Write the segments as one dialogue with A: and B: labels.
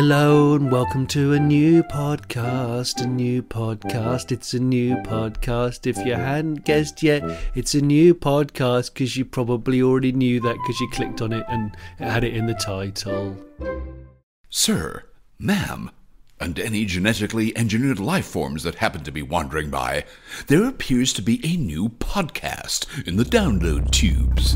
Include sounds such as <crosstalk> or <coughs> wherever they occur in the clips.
A: Hello and welcome to a new podcast. A new podcast. It's a new podcast. If you hadn't guessed yet, it's a new podcast because you probably already knew that because you clicked on it and it had it in the title.
B: Sir, ma'am, and any genetically engineered life forms that happen to be wandering by, there appears to be a new podcast in the download tubes.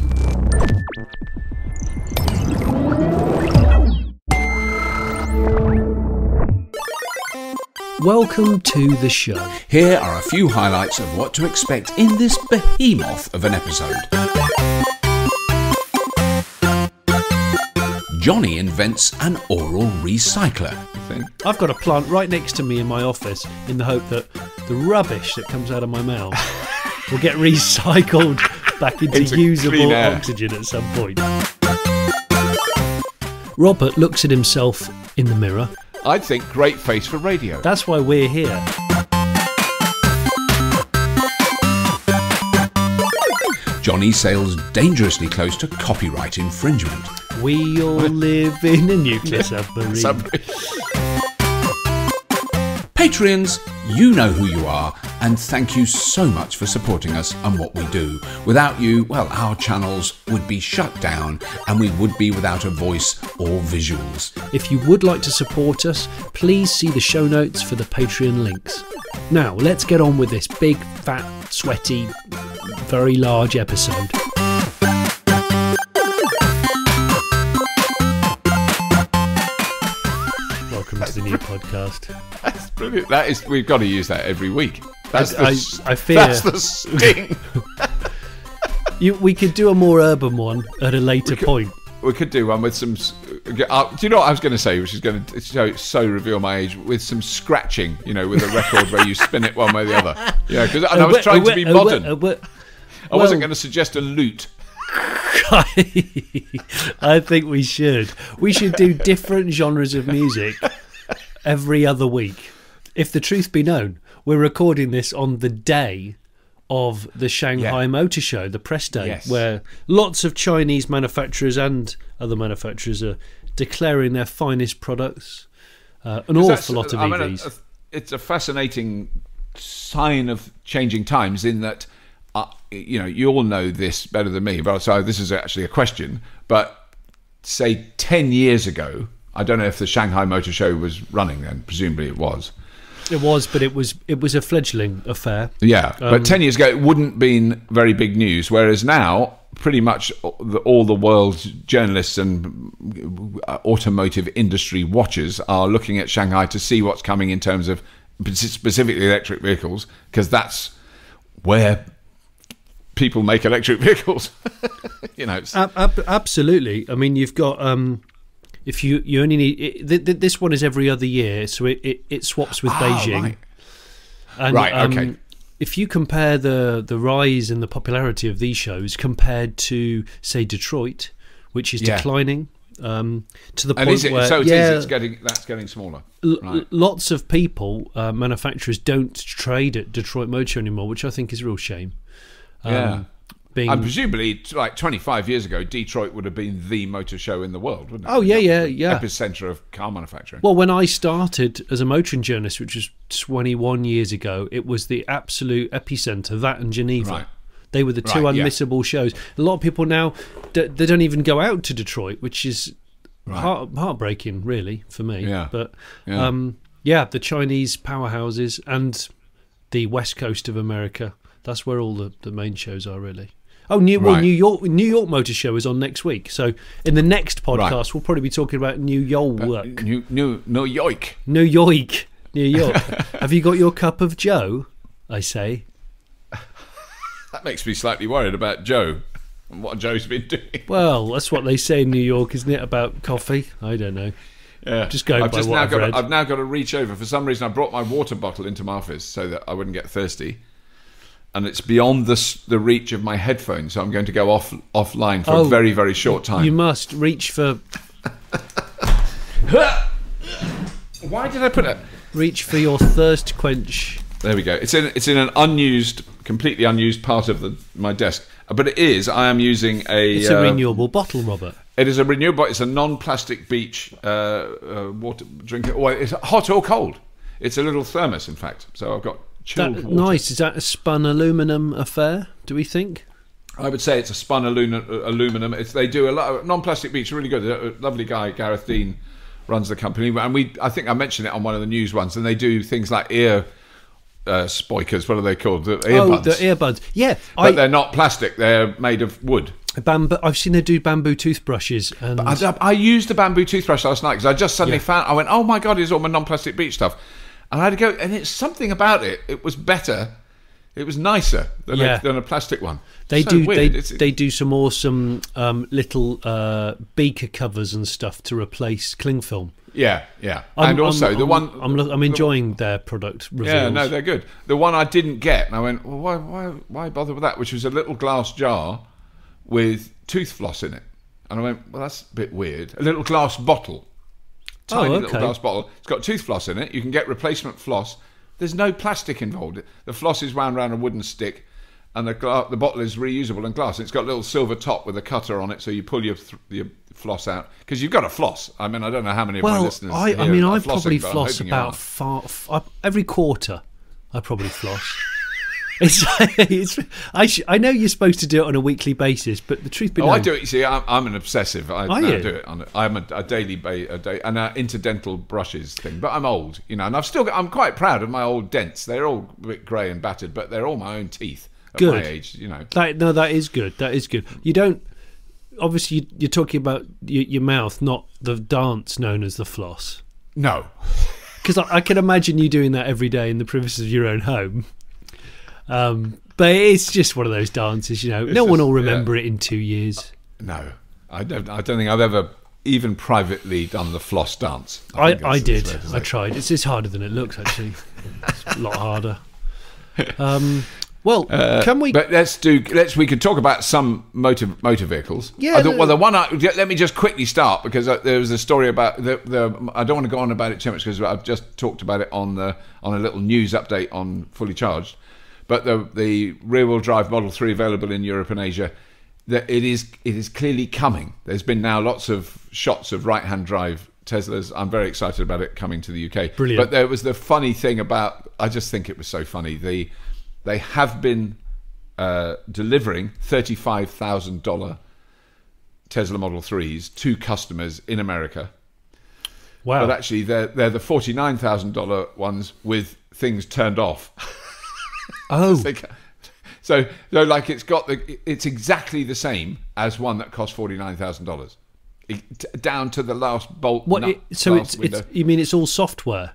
A: Welcome to the show.
B: Here are a few highlights of what to expect in this behemoth of an episode. Jonny invents an oral recycler.
A: I've got a plant right next to me in my office in the hope that the rubbish that comes out of my mouth <laughs> will get recycled back into,
B: Into
A: usable oxygen at some point. Robert looks at himself in the mirror.
C: I'd think great face for radio.
A: That's why we're here.
B: Jonny sails dangerously close to copyright infringement.
A: We all live in a nuclear <laughs> submarine.
C: Some-
B: Patreons, you know who you are, and thank you so much for supporting us and what we do. Without you, well, our channels would be shut down and we would be without a voice or visuals.
A: If you would like to support us, please see the show notes for the Patreon links. Now, let's get on with this big, fat, sweaty, very large episode. Welcome to the new podcast. <laughs>
C: Brilliant. That is, we've got to use that every week. That's the,
A: I- I fear-
C: That's the sting. <laughs>
A: You, we could do a more urban one at a later point.
C: we could do one with some. Uh, do you know what I was going to say? Which is going to so, so reveal my age with some scratching. You know, with a record where you spin it one way or the other. Yeah, because and I was trying to be modern.
A: Uh, well,
C: I wasn't going to suggest a lute. <laughs>
A: I think we should. We should do different genres of music every other week. If the truth be known, we're recording this on the day of the Shanghai
C: Yeah.
A: Motor Show, the press day,
C: Yes.
A: where lots of Chinese manufacturers and other manufacturers are declaring their finest products. Uh, an awful lot of
C: I mean,
A: EVs.
C: a- a- it's a fascinating sign of changing times in that, uh, you know, you all know this better than me, but so this is actually a question. But say 10 years ago, I don't know if the Shanghai Motor Show was running then, presumably it was.
A: It was, but it was it was a fledgling affair.
C: Yeah,
A: Um,
C: but 10 years ago, it wouldn't been very big news, whereas now, pretty much all the, world's journalists and uh, automotive industry watchers are looking at Shanghai to see what's coming in terms of specifically electric vehicles, because that's where people make electric <laughs> vehicles. you know, it's,
A: Ab- ab- absolutely. I mean, you've got um, if you you only need it, th- th- this one is every other year, so it, it, it swaps with
C: Ah,
A: Beijing.
C: right.
A: And,
C: Right,
A: um,
C: okay.
A: If you compare the the rise and the popularity of these shows compared to say Detroit, which is
C: Yeah.
A: declining, um, to the
C: and
A: point
C: is it,
A: where
C: so it is,
A: yeah,
C: it's getting, that's getting smaller.
A: l- lots of people, uh, manufacturers, don't trade at Detroit Motor Show anymore, which I think is a real shame. Um,
C: Yeah.
A: Being
C: And presumably, like 25 years ago, Detroit would have been the motor show in the world, wouldn't it?
A: Oh, yeah, yeah, yeah.
C: Epicenter of car manufacturing.
A: Well, when I started as a motoring journalist, which was 21 years ago, it was the absolute epicenter, that and Geneva.
C: Right.
A: They were the two
C: Right, yeah.
A: unmissable shows. A lot of people now, they don't even go out to Detroit, which is
C: Right.
A: heart- heartbreaking, really, for me.
C: Yeah.
A: But
C: Yeah.
A: Um, yeah, the Chinese powerhouses and the west coast of America, that's where all the, the main shows are, really. Oh, New, well, New York, New York Motor Show is on next week. So in the next podcast,
C: Right.
A: we'll probably be talking about New York.
C: Uh, new, new, New York.
A: New York, New York. <laughs> Have you got your cup of Joe? I say.
C: That makes me slightly worried about Joe and what Joe's been doing.
A: Well, that's what they say in New York, isn't it? About coffee? I don't know.
C: Yeah.
A: Just going
C: I've
A: by
C: just
A: what
C: now
A: I've
C: got.
A: read.
C: To, I've now got to reach over. For some reason, I brought my water bottle into my office so that I wouldn't get thirsty, and it's beyond the the reach of my headphones. So I'm going to go off offline for
A: Oh,
C: a very very short time.
A: You must reach for <laughs>
C: Why did I put it?
A: reach for your thirst quench.
C: There we go. It's in it's in an unused, completely unused part of the my desk. Uh, But it is. I am using a.
A: It's a
C: uh,
A: renewable bottle, Robert.
C: It is a renewable. Bottle. It's a non-plastic beach uh, uh, water drinker. Well, it's hot or cold. It's a little thermos, in fact. So I've got chilled
A: That,
C: water.
A: nice. Is that a spun aluminum affair? Do we think?
C: I would say it's a spun uh, aluminum. It's, they do a lot of non-plastic beach. Really good. A lovely guy, Gareth Dean, runs the company, and we. I think I mentioned it on one of the news ones. And they do things like ear uh, spoikers. What are they called? The earbuds.
A: Oh, the earbuds. Yeah,
C: but
A: I
C: they're not plastic. They're made of wood.
A: bamboo. I've seen they do bamboo toothbrushes, and
C: I, I used a bamboo toothbrush last night because I just suddenly
A: Yeah.
C: found. I went, "Oh my god, it's all my non-plastic beach stuff," and I had to go. And it's something about it. It was better. It was nicer than,
A: Yeah.
C: a, than a plastic one.
A: they
C: So
A: do
C: weird.
A: they
C: It's-
A: they do some awesome um, little uh, beaker covers and stuff to replace cling film.
C: yeah, yeah.
A: I'm-
C: and also
A: I'm-
C: the one
A: I'm, I'm enjoying their product reveals.
C: Yeah, no, they're good. The one I didn't get, and I went, well, why, why, why bother with that? Which was a little glass jar with tooth floss in it, and I went, well, that's a bit weird. A little glass bottle, Oh, tiny
A: Oh,
C: little glass bottle. It's got tooth floss in it. You can get replacement floss. There's no plastic involved. The floss is wound around a wooden stick, and the gla- the bottle is reusable and glass. It's got a little silver top with a cutter on it, so you pull your th- your floss out because you've got to floss. I mean, I don't know how many of my
A: well,
C: listeners.
A: I, I mean, I probably floss about far, f- every quarter. I probably floss. It's, <laughs> it's I, sh- I know you're supposed to do it on a weekly basis, but the truth be
C: Oh,
A: known,
C: I do it. You see, I'm, I'm an obsessive. I,
A: Are
C: no, I do it. On, a- I'm a, a daily, ba- a day, and an interdental brushes thing. But I'm old, you know, and I've still. Got, I'm quite proud of my old dents. They're all a bit grey and battered, but they're all my own teeth. At my
A: Good.
C: age, you know.
A: That, no, that is good. That is good. You don't. Obviously, you- you're talking about your, your mouth, not the dance known as the floss.
C: No, <laughs>
A: Because I, I can imagine you doing that every day in the privacy of your own home. Um, but it's just one of those dances, you know. no one
C: just-
A: will remember it in two years.
C: no, I don't. I don't think I've ever even privately done the floss dance.
A: I,
C: think
A: I did.
C: that's fair to
A: I tried. It's, it's harder than it looks, actually. it's a lot harder. <laughs> Um, well, can we?
C: Uh, But let's do. Let's. We could talk about some motor motor vehicles.
A: Yeah,
C: I thought, well,
A: the-
C: the one. I, let me just quickly start because uh, there was a story about the. the I don't want to go on about it too much because I've just talked about it on the on a little news update on Fully Charged. But the the rear wheel drive Model Three available in Europe and Asia. That it is it is clearly coming. There's been now lots of shots of right hand drive Teslas. I'm very excited about it coming to the UK.
A: Brilliant.
C: But there was the funny thing about I just think it was so funny. The they have been uh, delivering thirty five thousand dollar Tesla Model Threes to customers in America,
A: wow.
C: but actually they're they're the forty nine thousand dollar ones with things turned off. <laughs>
A: oh, <laughs>
C: so so like it's got the it's exactly the same as one that cost forty nine thousand dollars, down to the last bolt.
A: what?
C: nut,
A: It, so it's,
C: window.
A: it's. You mean it's all software?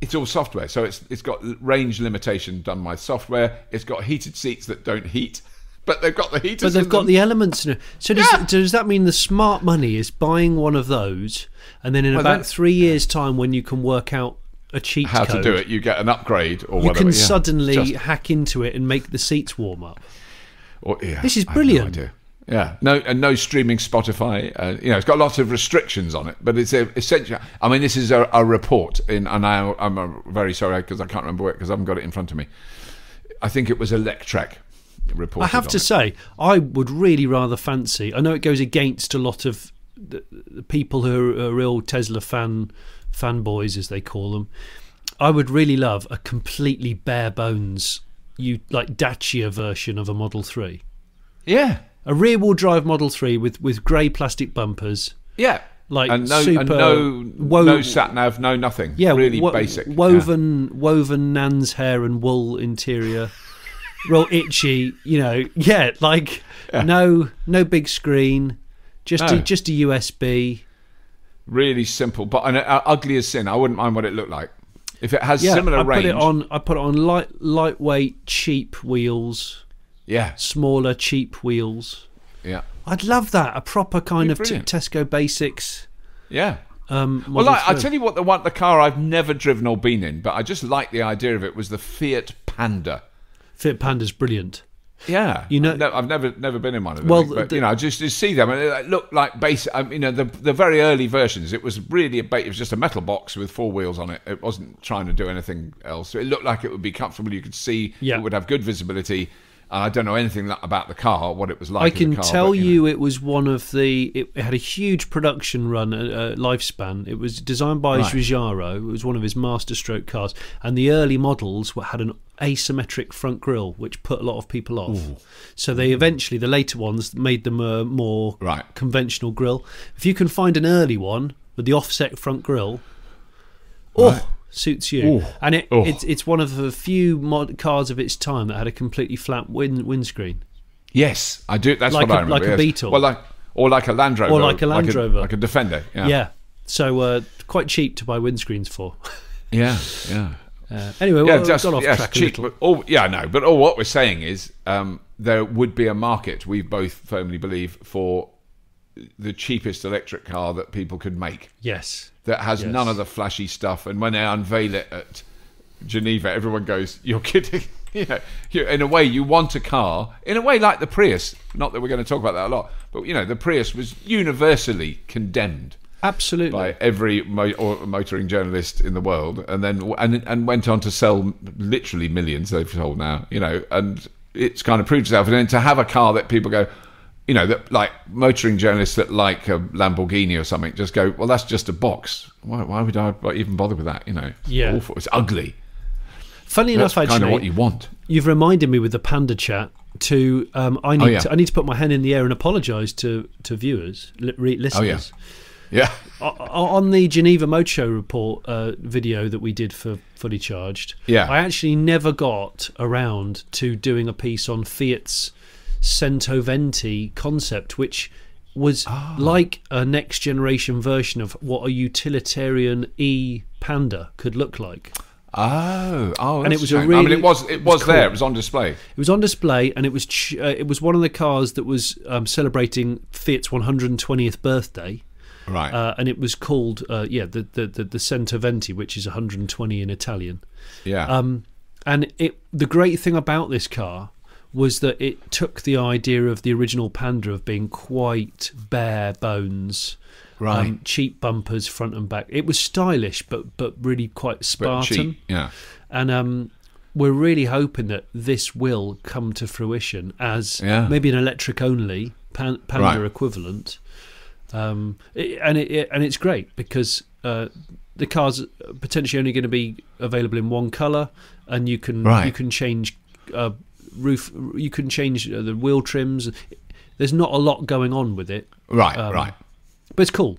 C: It's all software, so it's it's got range limitation done by software. It's got heated seats that don't heat, but they've got the heaters.
A: But they've got
C: them.
A: the elements in it. So does,
C: Yeah.
A: does that mean the smart money is buying one of those, and then in
C: Well,
A: about three years' time, when you can work out a cheat
C: how
A: code,
C: to do it. You get an upgrade or
A: you
C: whatever.
A: can
C: yeah.
A: suddenly
C: Just-
A: hack into it and make the seats warm up.
C: or- yeah,
A: This is
C: no
A: brilliant.
C: idea. Yeah, no, and no streaming Spotify. Uh, you know, it's got lots of restrictions on it, but it's a, essentially. I mean, this is a, a report, in, and I, I'm uh very sorry because I can't remember it because I haven't got it in front of me. I think it was Electrek.
A: I have to
C: it.
A: say, I would really rather fancy. I know it goes against a lot of the, the people who are, are real Tesla fan fanboys, as they call them. I would really love a completely bare bones, you like Dacia version of a Model Three,
C: Yeah,
A: a rear wheel drive Model Three with with grey plastic bumpers.
C: yeah.
A: Like
C: and no,
A: super
C: and no,
A: wo-
C: no sat nav, no nothing.
A: Yeah,
C: really
A: wo-
C: basic. yeah.
A: woven woven Nan's hair and wool interior, <laughs> real itchy. You know, yeah, like no no big screen, just
C: No.
A: a, just a USB.
C: Really simple, but and, uh, ugly as sin. I wouldn't mind what it looked like if it has
A: Yeah,
C: similar
A: I
C: range.
A: put it on. I put it on light lightweight cheap wheels,
C: Yeah,
A: smaller cheap wheels.
C: yeah,
A: I'd love that. A proper kind of t- Tesco Basics.
C: yeah.
A: Um,
C: Well, like, I
A: 3.
C: tell you what, the one, the car I've never driven or been in, but I just like the idea of it was the Fiat Panda.
A: Fiat Panda's brilliant.
C: Yeah,
A: You know-
C: I've, ne- I've never never been in one of them.
A: Well,
C: but
A: the-
C: you know, just to see them and it looked like basic. um, You know, the the very early versions, it was really a it was just a metal box with four wheels on it. It wasn't trying to do anything else. It looked like it would be comfortable. You could see
A: Yeah.
C: it would have good visibility. I don't know anything about the car, what it was like.
A: I can
C: car,
A: tell
C: but,
A: you,
C: know.
A: it was one of the. It, had a huge production run, uh, uh, lifespan. It was designed by
C: Right.
A: Giugiaro. It was one of his masterstroke cars, and the early models were, had an asymmetric front grille, which put a lot of people off. So they eventually, the later ones, made them a more
C: Right.
A: conventional grille. If you can find an early one with the offset front grille, oh,
C: Right.
A: Suits you.
C: Ooh.
A: And it,
C: Oh.
A: it's it's one of the few mod cars of its time that had a completely flat wind, windscreen.
C: Yes, I do. That's
A: Like
C: what I
A: a-
C: remember.
A: like a. Beetle.
C: Well, like or like a Land Rover,
A: Or like a Land Rover.
C: like a Defender. Yeah,
A: Yeah. So uh, quite cheap to buy windscreens for. <laughs>
C: yeah, yeah.
A: Uh, anyway,
C: yeah,
A: well,
C: just
A: got off
C: yes,
A: track a
C: cheap. But all, yeah, no, but all what we're saying is um, there would be a market. We both firmly believe for the cheapest electric car that people could make
A: Yes.
C: that has
A: Yes.
C: none of the flashy stuff. And when they unveil it at Geneva, everyone goes, "You're kidding." <laughs> you know, you, in a way, you want a car. In a way, like the Prius. Not that we're going to talk about that a lot, but you know, the Prius was universally condemned
A: Absolutely.
C: by every mo- or motoring journalist in the world, and then and and went on to sell literally millions. They've sold now, you know, and it's kind of proved itself. And then to have a car that people go, you know, that like motoring journalists that like a Lamborghini or something, just go, well, that's just a box. Why, why would I even bother with that? You know, it's
A: Yeah.
C: awful. It's ugly.
A: Funny
C: That's
A: enough,
C: kind
A: actually,
C: of what you want.
A: you've reminded me with the Panda chat to um, I need
C: Oh, yeah.
A: to, I need to put my hand in the air and apologise to to viewers, li- re- listeners.
C: Yeah,
A: O- o- on the Geneva Motor Show report uh, video that we did for Fully Charged,
C: Yeah.
A: I actually never got around to doing a piece on Fiat's Centoventi concept, which was
C: Ah.
A: like a next generation version of what a utilitarian E Panda could look like.
C: Oh, oh,
A: And it was a
C: shame. I mean, it was it
A: it was
C: was there.
A: cool.
C: It was on display.
A: It was on display, and it was ch- uh, it was one of the cars that was um, celebrating Fiat's 120th birthday.
C: Right.
A: uh, and it was called uh, yeah the the the, the Centoventi, which is 120 in Italian.
C: yeah.
A: Um, and it the great thing about this car was that it took the idea of the original Panda of being quite bare bones,
C: Right.
A: um, cheap bumpers front and back. It was stylish, but but really quite Spartan.
C: Yeah.
A: And um, we're really hoping that this will come to fruition as
C: Yeah.
A: maybe an electric only pan- Panda
C: Right.
A: equivalent. Um, it, and it, it and it's great because uh, the car's potentially only going to be available in one color, and you can
C: Right.
A: you can change uh, roof, you can change the wheel trims. There's not a lot going on with it,
C: Right.
A: Um,
C: right.
A: but it's cool.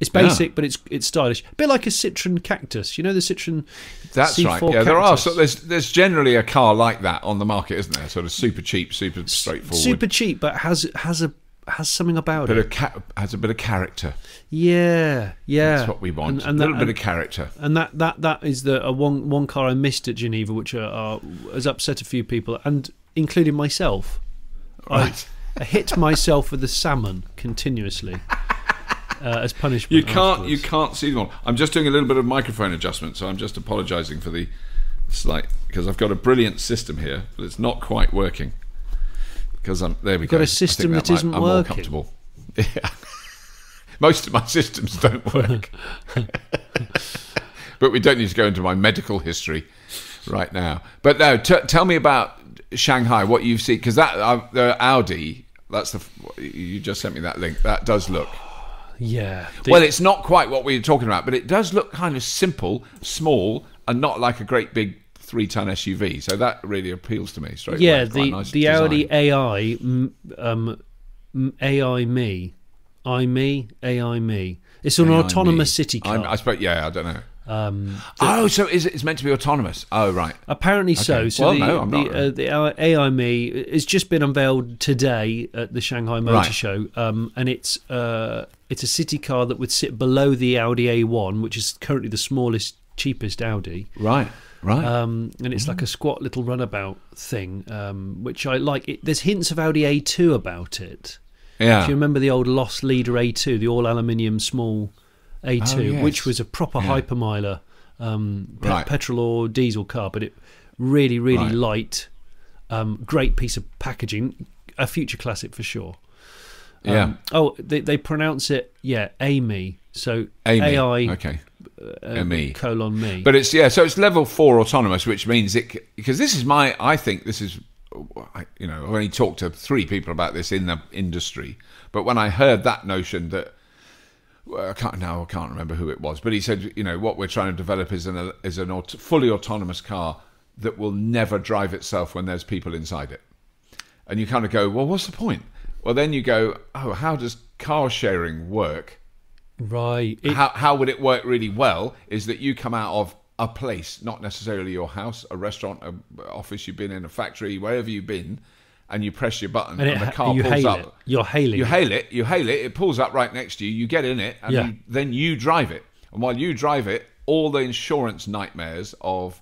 A: It's
C: Yeah.
A: basic, but it's it's stylish. A bit like a Citroen Cactus. You know the Citroen.
C: That's
A: C4
C: right. Yeah, there are. So there's there's generally a car like that on the market, isn't there? Sort of super cheap, super straightforward.
A: super cheap, but has has a has something about
C: bit
A: it.
C: of ca- has a bit of character.
A: yeah, yeah.
C: That's what we want.
A: And, and
C: a little
A: that,
C: bit of character.
A: and that that that is the uh, one one car I missed at Geneva, which uh, uh, has upset a few people, and including myself.
C: Right.
A: I, <laughs> I hit myself with the salmon continuously <laughs> uh, as punishment.
C: You can't you can't see them all. I'm just doing a little bit of microphone adjustment, so I'm just apologising for the slight because I've got a brilliant system here, but it's not quite working. Because I'm there we
A: got
C: go.
A: a
C: I think
A: system that
C: might-
A: isn't
C: I'm
A: working.
C: More comfortable. <laughs> Yeah. Most of my systems don't work. <laughs> but we don't need to go into my medical history right now. But no, t- tell me about Shanghai. What you've seen because that uh, the Audi. That's the you just sent me that link. That does look
A: Yeah. the-
C: well, it's not quite what we were talking about, but it does look kind of simple, small, and not like a great big three-ton SUV. So that really appeals to me straight
A: yeah,
C: away.
A: The
C: nice
A: the
C: design.
A: Audi AI um, AI Me, I Me AI Me. It's an
C: AI
A: autonomous
C: Me.
A: city car.
C: I'm- I suppose, yeah, I don't know.
A: um,
C: oh, so is it, it's meant to be autonomous? Oh, right.
A: Apparently so.
C: Okay.
A: So
C: Well,
A: the,
C: no, I'm
A: the,
C: not.
A: uh, the AI Me it's just been unveiled today at the Shanghai Motor
C: Right.
A: Show, um, and it's uh, it's a city car that would sit below the Audi A1, which is currently the smallest, cheapest Audi.
C: Right, right.
A: Um, and it's like a squat little runabout thing, um, which I like. It, there's hints of Audi A2 about it.
C: yeah.
A: If you remember the old Lost Leader A2, the all aluminium small A2,
C: Oh, yes.
A: which was a proper
C: Yeah.
A: hypermiler um, pe-
C: Right.
A: petrol or diesel car, but it really, really
C: Right.
A: light, um, great piece of packaging, a future classic for sure.
C: yeah.
A: Um, oh, they, they pronounce it, yeah, Amy. So
C: Amy.
A: AI
C: Okay.
A: Uh,
C: ME.
A: colon me.
C: But it's yeah, so it's level four autonomous, which means it because this is my I think this is I, you know, I've only talked to three people about this in the industry, but when I heard that notion that well, I can't now I can't remember who it was, but he said, you know, what we're trying to develop is an is an aut- fully autonomous car that will never drive itself when there's people inside it. And you kind of go, well, what's the point? Well, then you go, oh, how does car sharing work?
A: Right. It,
C: how, how would it work really well is that you come out of a place, not necessarily your house, a restaurant, a office you've been in, a factory, wherever you've been, and you press your button and,
A: and it,
C: the car pulls up.
A: it. You're hailing.
C: You hail it, you hail it, it pulls up right next to you, you get in it, and
A: Yeah.
C: you, then you drive it. And while you drive it, all the insurance nightmares of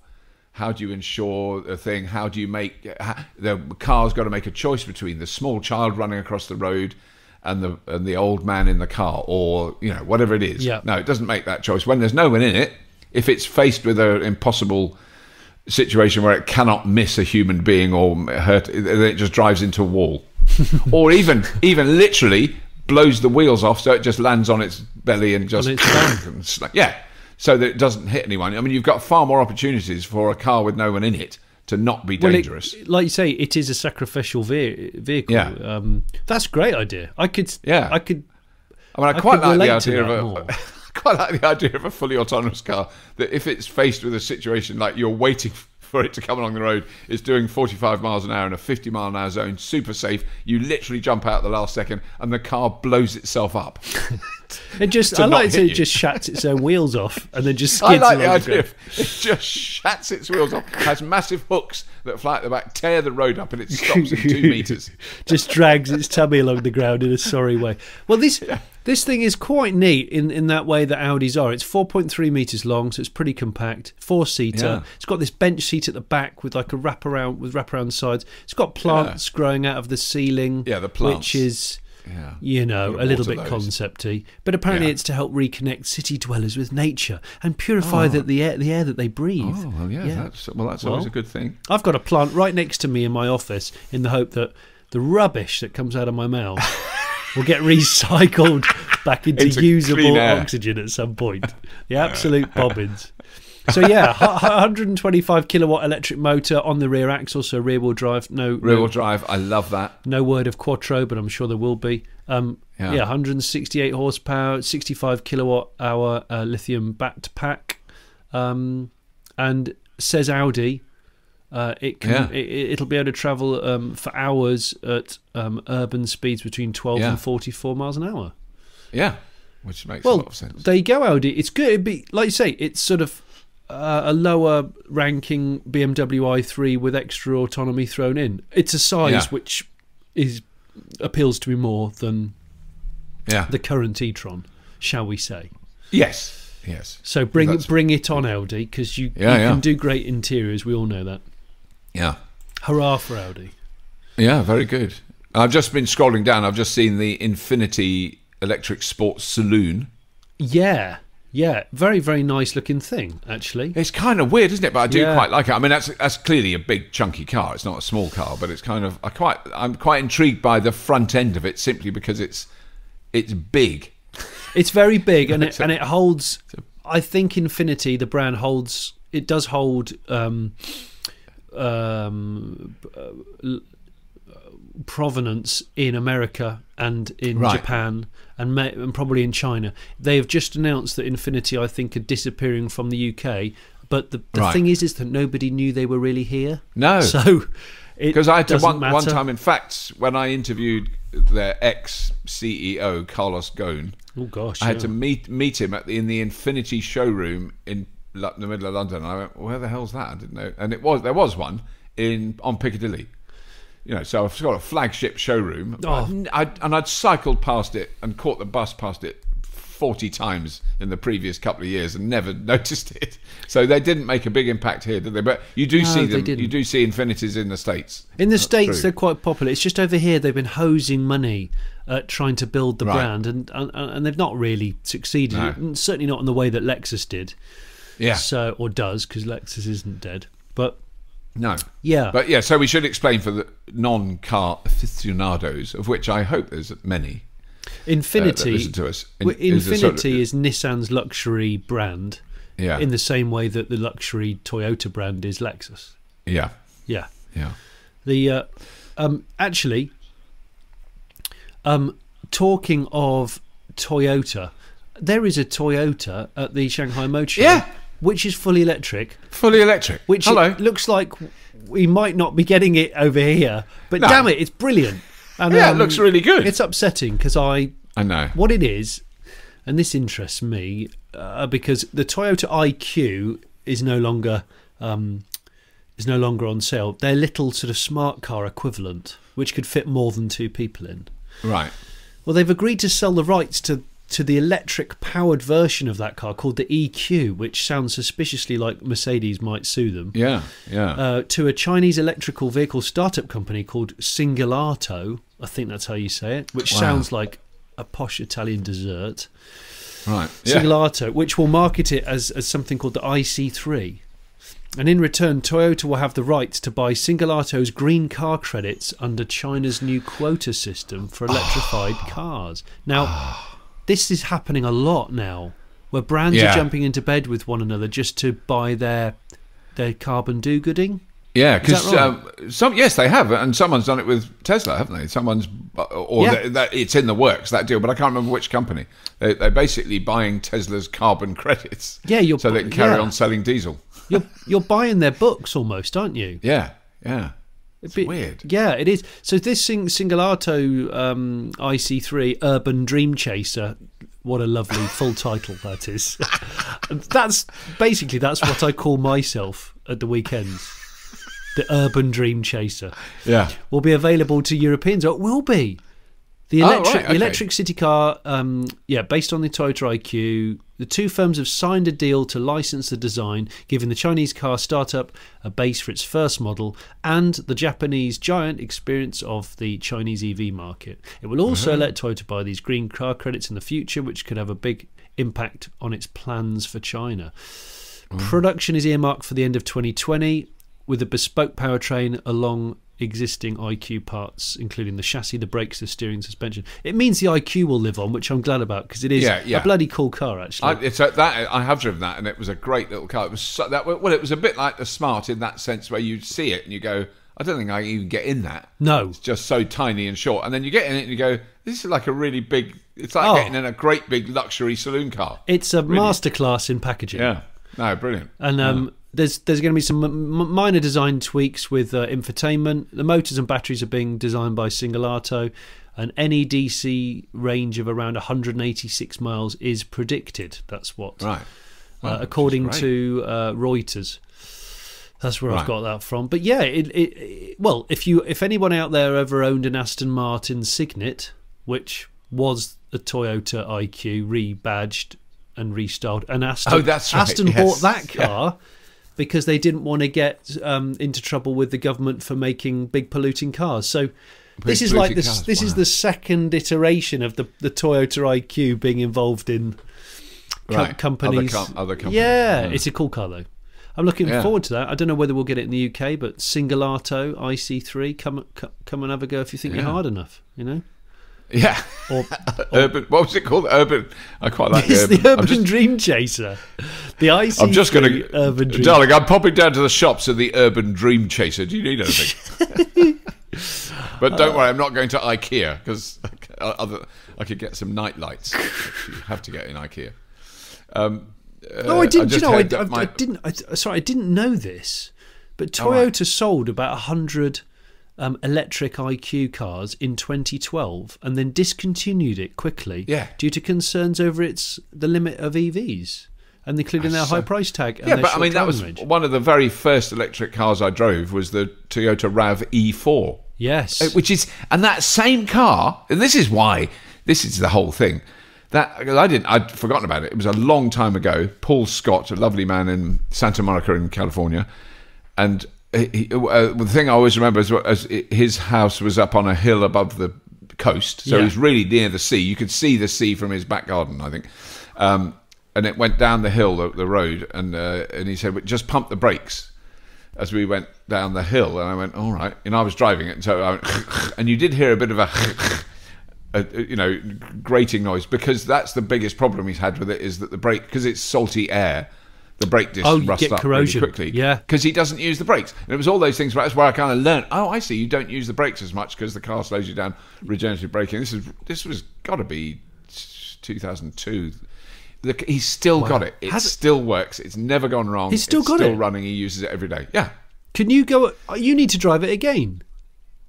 C: how do you insure a thing, how do you make how, the car's got to make a choice between the small child running across the road and the and the old man in the car, or you know whatever it is.
A: Yeah.
C: No, it doesn't make that choice when there's no one in it. If it's faced with an impossible situation where it cannot miss a human being or hurt, then it just drives into a wall, <laughs> or even even literally blows the wheels off so it just lands on its belly and just <laughs> and yeah, so that it doesn't hit anyone. I mean, you've got far more opportunities for a car with no one in it to not be
A: Well, it-
C: dangerous.
A: like you say, it is a sacrificial ve- vehicle.
C: Yeah.
A: Um, that's a great idea. I could.
C: Yeah.
A: I could.
C: I mean, I
A: I
C: quite like the idea of a. <laughs> quite like the idea of a fully autonomous car that if it's faced with a situation like you're waiting <laughs> for it to come along the road, it's doing 45 miles an hour in a 50 mile an hour zone, super safe. You literally jump out at the last second, and the car blows itself up. <laughs>
A: It just. I like to
C: you.
A: just shats its own wheels off and then just <laughs>
C: I
A: skids
C: like the idea of it just shats its wheels off, has massive hooks that fly at the back, tear the road up, and it stops in two <laughs> meters.
A: just drags its tummy along the ground in a sorry way. Well, this this thing is quite neat in, in that way that Audis are. It's 4.3 meters long, so it's pretty compact, four seater.
C: Yeah.
A: It's got this bench seat at the back with like a wraparound with wraparound sides. It's got plants growing out of the ceiling.
C: Yeah, the plants.
A: which is.
C: Yeah.
A: You know, a little bit concepty, but apparently
C: Yeah.
A: it's to help reconnect city dwellers with nature and purify oh. the, the air the air that they breathe.
C: Oh well, yeah, That's, well, that's always a good thing.
A: I've got a plant right next to me in my office in the hope that the rubbish that comes out of my mouth <laughs> will get recycled back into,
C: Into
A: usable oxygen at some point. The absolute bobbins. So yeah, <laughs> hu- hu- 125 kilowatt electric motor on the rear axle, so rear wheel drive. No,
C: Rear
A: no,
C: wheel drive, I love that.
A: no word of quattro, but I'm sure there will be. Um,
C: Yeah.
A: yeah. 168 horsepower, 65 kilowatt hour uh, lithium bat pack, um, and says Audi, uh, it can
C: Yeah.
A: it, it'll be able to travel um, for hours at um, urban speeds between 12
C: Yeah.
A: and 44 miles an hour.
C: Yeah, which makes a lot of sense.
A: there you go, Audi. It's good. It'd be like you say, it's sort of uh, a lower ranking BMW i3 with extra autonomy thrown in. It's a size
C: Yeah.
A: which is appeals to me more than
C: yeah.
A: the current e-tron, shall we say?
C: yes. Yes.
A: So bring
C: That's-
A: bring it on, Audi, because you,
C: Yeah,
A: you can do great interiors. We all know that.
C: Yeah.
A: Hurrah for Audi!
C: Yeah, very good. I've just been scrolling down. I've just seen the Infiniti Electric Sports Saloon.
A: Yeah, yeah, very very nice looking thing actually.
C: It's kind of weird, isn't it? But I do
A: Yeah.
C: quite like it. I mean, that's that's clearly a big chunky car. It's not a small car, but it's kind of I quite I'm quite intrigued by the front end of it simply because it's it's big. <laughs>
A: It's very big and it
C: a-
A: and it holds. I think Infiniti, the brand holds. It does hold. Um, um, provenance in America and in
C: Right.
A: Japan and, ma- and probably in China. They have just announced that Infiniti, I think, are disappearing from the UK. But the, the
C: Right.
A: thing is, is that nobody knew they were really here.
C: No. <laughs>
A: So
C: Because I had to one, one time, in fact, when I interviewed their ex CEO Carlos Ghosn,
A: Oh gosh,
C: I had
A: yeah.
C: to meet meet him at the in the Infiniti showroom in the middle of London. And I went, "Where the hell's that?" I didn't know, and it was there was one in on Piccadilly. You know, so I've got a flagship showroom,
A: Oh.
C: I, and I'd cycled past it and caught the bus past it forty times in the previous couple of years and never <laughs> noticed it. So they didn't make a big impact here, did they? But you do
A: No,
C: see them. You do see Infinitis in the states.
A: In the
C: That's
A: states,
C: true.
A: they're quite popular. It's just over here they've been hosing money at trying to build the
C: Right.
A: brand, and, and and they've not really succeeded.
C: No.
A: And Certainly not in the way that Lexus did.
C: yeah,
A: So or does because Lexus isn't dead. But
C: no.
A: yeah,
C: But yeah, so we should explain for the non-car aficionados, of which I hope there's many. uh,
A: Infiniti.
C: listen to us. In-
A: w-
C: is sort of-
A: Infiniti is Nissan's luxury brand.
C: Yeah.
A: In the same way that the luxury Toyota brand is Lexus.
C: Yeah,
A: Yeah.
C: yeah.
A: The uh, um, actually, um, talking of Toyota, there is a Toyota at the Shanghai Motor Show,
C: Yeah.
A: Which is fully electric.
C: Fully electric.
A: Which
C: Hello.
A: looks like we might not be getting it over here, but
C: No.
A: damn it, it's brilliant. And,
C: Yeah, it looks really good.
A: It's upsetting because I
C: I know.
A: what it is, and this interests me uh, because the Toyota IQ is no longer um, is no longer on sale. Their little sort of smart car equivalent, which could fit more than two people in.
C: Right.
A: Well, they've agreed to sell the rights to to the electric powered version of that car called the EQ, which sounds suspiciously like Mercedes might sue them.
C: Yeah. Yeah.
A: Uh, to a Chinese electrical vehicle startup company called Singulato. I think that's how you say it, which
C: Wow.
A: sounds like a posh Italian dessert.
C: right. Yeah.
A: Singulato, which will market it as, as something called the IC3. And in return, Toyota will have the right to buy Singulato's green car credits under China's new quota system for electrified <sighs> cars. Now, <sighs> this is happening a lot now, where brands
C: Yeah.
A: are jumping into bed with one another just to buy their their carbon do-gooding.
C: Yeah, because um, some yes they have, and someone's done it with Tesla, haven't they? Someone's or
A: Yeah.
C: that, that, it's in the works that deal, but I can't remember which company. They, they're basically buying Tesla's carbon <laughs> credits.
A: Yeah, you're
C: so they can carry
A: yeah.
C: on selling diesel.
A: You're you're buying their books almost, aren't you? <laughs>
C: Yeah, yeah. It's
A: bit-
C: weird.
A: Yeah, it is. So this Sing- Singulato um, IC3 Urban Dream Chaser. What a lovely <laughs> full title that is. that's basically that's what I call myself at the weekends. The Urban Dream Chaser
C: Yeah,
A: will be available to Europeans. Or it will be. The
C: Oh,
A: electric,
C: right,
A: the
C: okay.
A: electric city car, um, yeah, based on the Toyota IQ. The two firms have signed a deal to license the design, giving the Chinese car startup a base for its first model and the Japanese giant experience of the Chinese EV market. It will also
C: Uh-huh.
A: let Toyota buy these green car credits in the future, which could have a big impact on its plans for China.
C: Mm.
A: Production is earmarked for the end of 2020 with a bespoke powertrain along existing IQ parts, including the chassis, the brakes, the steering, suspension. It means the IQ will live on, which I'm glad about because it is
C: Yeah, yeah.
A: a bloody cool car, actually.
C: I, it's a, that I have driven that, and it was a great little car. It was so, that well, it was a bit like the Smart in that sense, where you see it and you go, I don't think I even get in that.
A: no,
C: It's just so tiny and short, and then you get in it and you go, this is like a really big. It's like
A: Oh.
C: getting in a great big luxury saloon car.
A: it's a masterclass in packaging.
C: Yeah, no, brilliant.
A: And um, there's there's going to be some minor design tweaks with uh, infotainment. The motors and batteries are being designed by Singulato. An NEDC range of around 186 miles is predicted. That's what,
C: Right.
A: uh, according to uh, Reuters. That's where I've got that from. But yeah, it, it, it, well, if you if anyone out there ever owned an Aston Martin Cygnet, which was a Toyota IQ rebadged and restyled, and Aston
C: Oh, that's right,
A: Aston
C: yes.
A: bought that
C: Yeah.
A: Because they didn't want to get um, into trouble with the government for making big polluting cars. So this is like this.
C: cars,
A: This is the second iteration of the the Toyota IQ being involved in com-
C: Right.
A: companies.
C: Other, com- other companies.
A: Yeah, it's a cool car though. I'm looking
C: Yeah.
A: forward to that. I don't know whether we'll get it in the UK, but Singulato IC3, come come and have a go if you think
C: Yeah.
A: you're hard enough. You know,
C: Yeah. <laughs>
A: or
C: urban. What was it called? Urban. I quite like <laughs>
A: it's
C: the urban.
A: the Urban
C: I'm just,
A: Dream Chaser. The IC3
C: I'm just going to,
A: Urban Dream.
C: darling. I'm popping down to the shops of the Urban Dream Chaser. Do you need anything? <laughs> but don't worry, I'm not going to IKEA because I could get some night lights. you have to get in IKEA. Um,
A: No,
C: uh,
A: I didn't.
C: just
A: you know, I, I,
C: my-
A: I didn't. I, sorry, I didn't know this, but
C: Oh, right.
A: Toyota sold about hundred um, electric IQ cars in 2012, and then discontinued it quickly
C: Yeah.
A: due to concerns over its the limit of EVs, and including their high price tag. And
C: Yeah, but I mean that was
A: range.
C: one of the very first electric cars I drove was the Toyota Rav E4.
A: yes,
C: Uh, which is and that same car and this is why this is the whole thing that i didn't i'd forgotten about it it was a long time ago paul scott a lovely man in santa monica in california and he, uh, the thing i always remember is his house was up on a hill above the coast. So
A: Yeah.
C: he was really near the sea. You could see the sea from his back garden i think. Um, and it went down the hill the, the road and uh, and he said just pump the brakes. As we went down the hill, and I went, "All right." And I was driving it, and so I went, <laughs> and you did hear a bit of <laughs> a, a, you know, grating noise because that's the biggest problem he's had with it is that the brake because it's salty air, The brake disc
A: Oh, you
C: rusts
A: get
C: up
A: corrosion.
C: really quickly.
A: Yeah.
C: because he doesn't use the brakes. And it was all those things. That's where I kind of learned. Oh, I see. You don't use the brakes as much because the car slows you down. Regenerative braking. This is this was got to be 2002. The, he's still got it. It
A: Has it-
C: still works. It's never gone wrong.
A: He's still
C: it's
A: got
C: still
A: it?
C: running. He uses it every day. Yeah,
A: Can you go? Uh, you need to drive it again.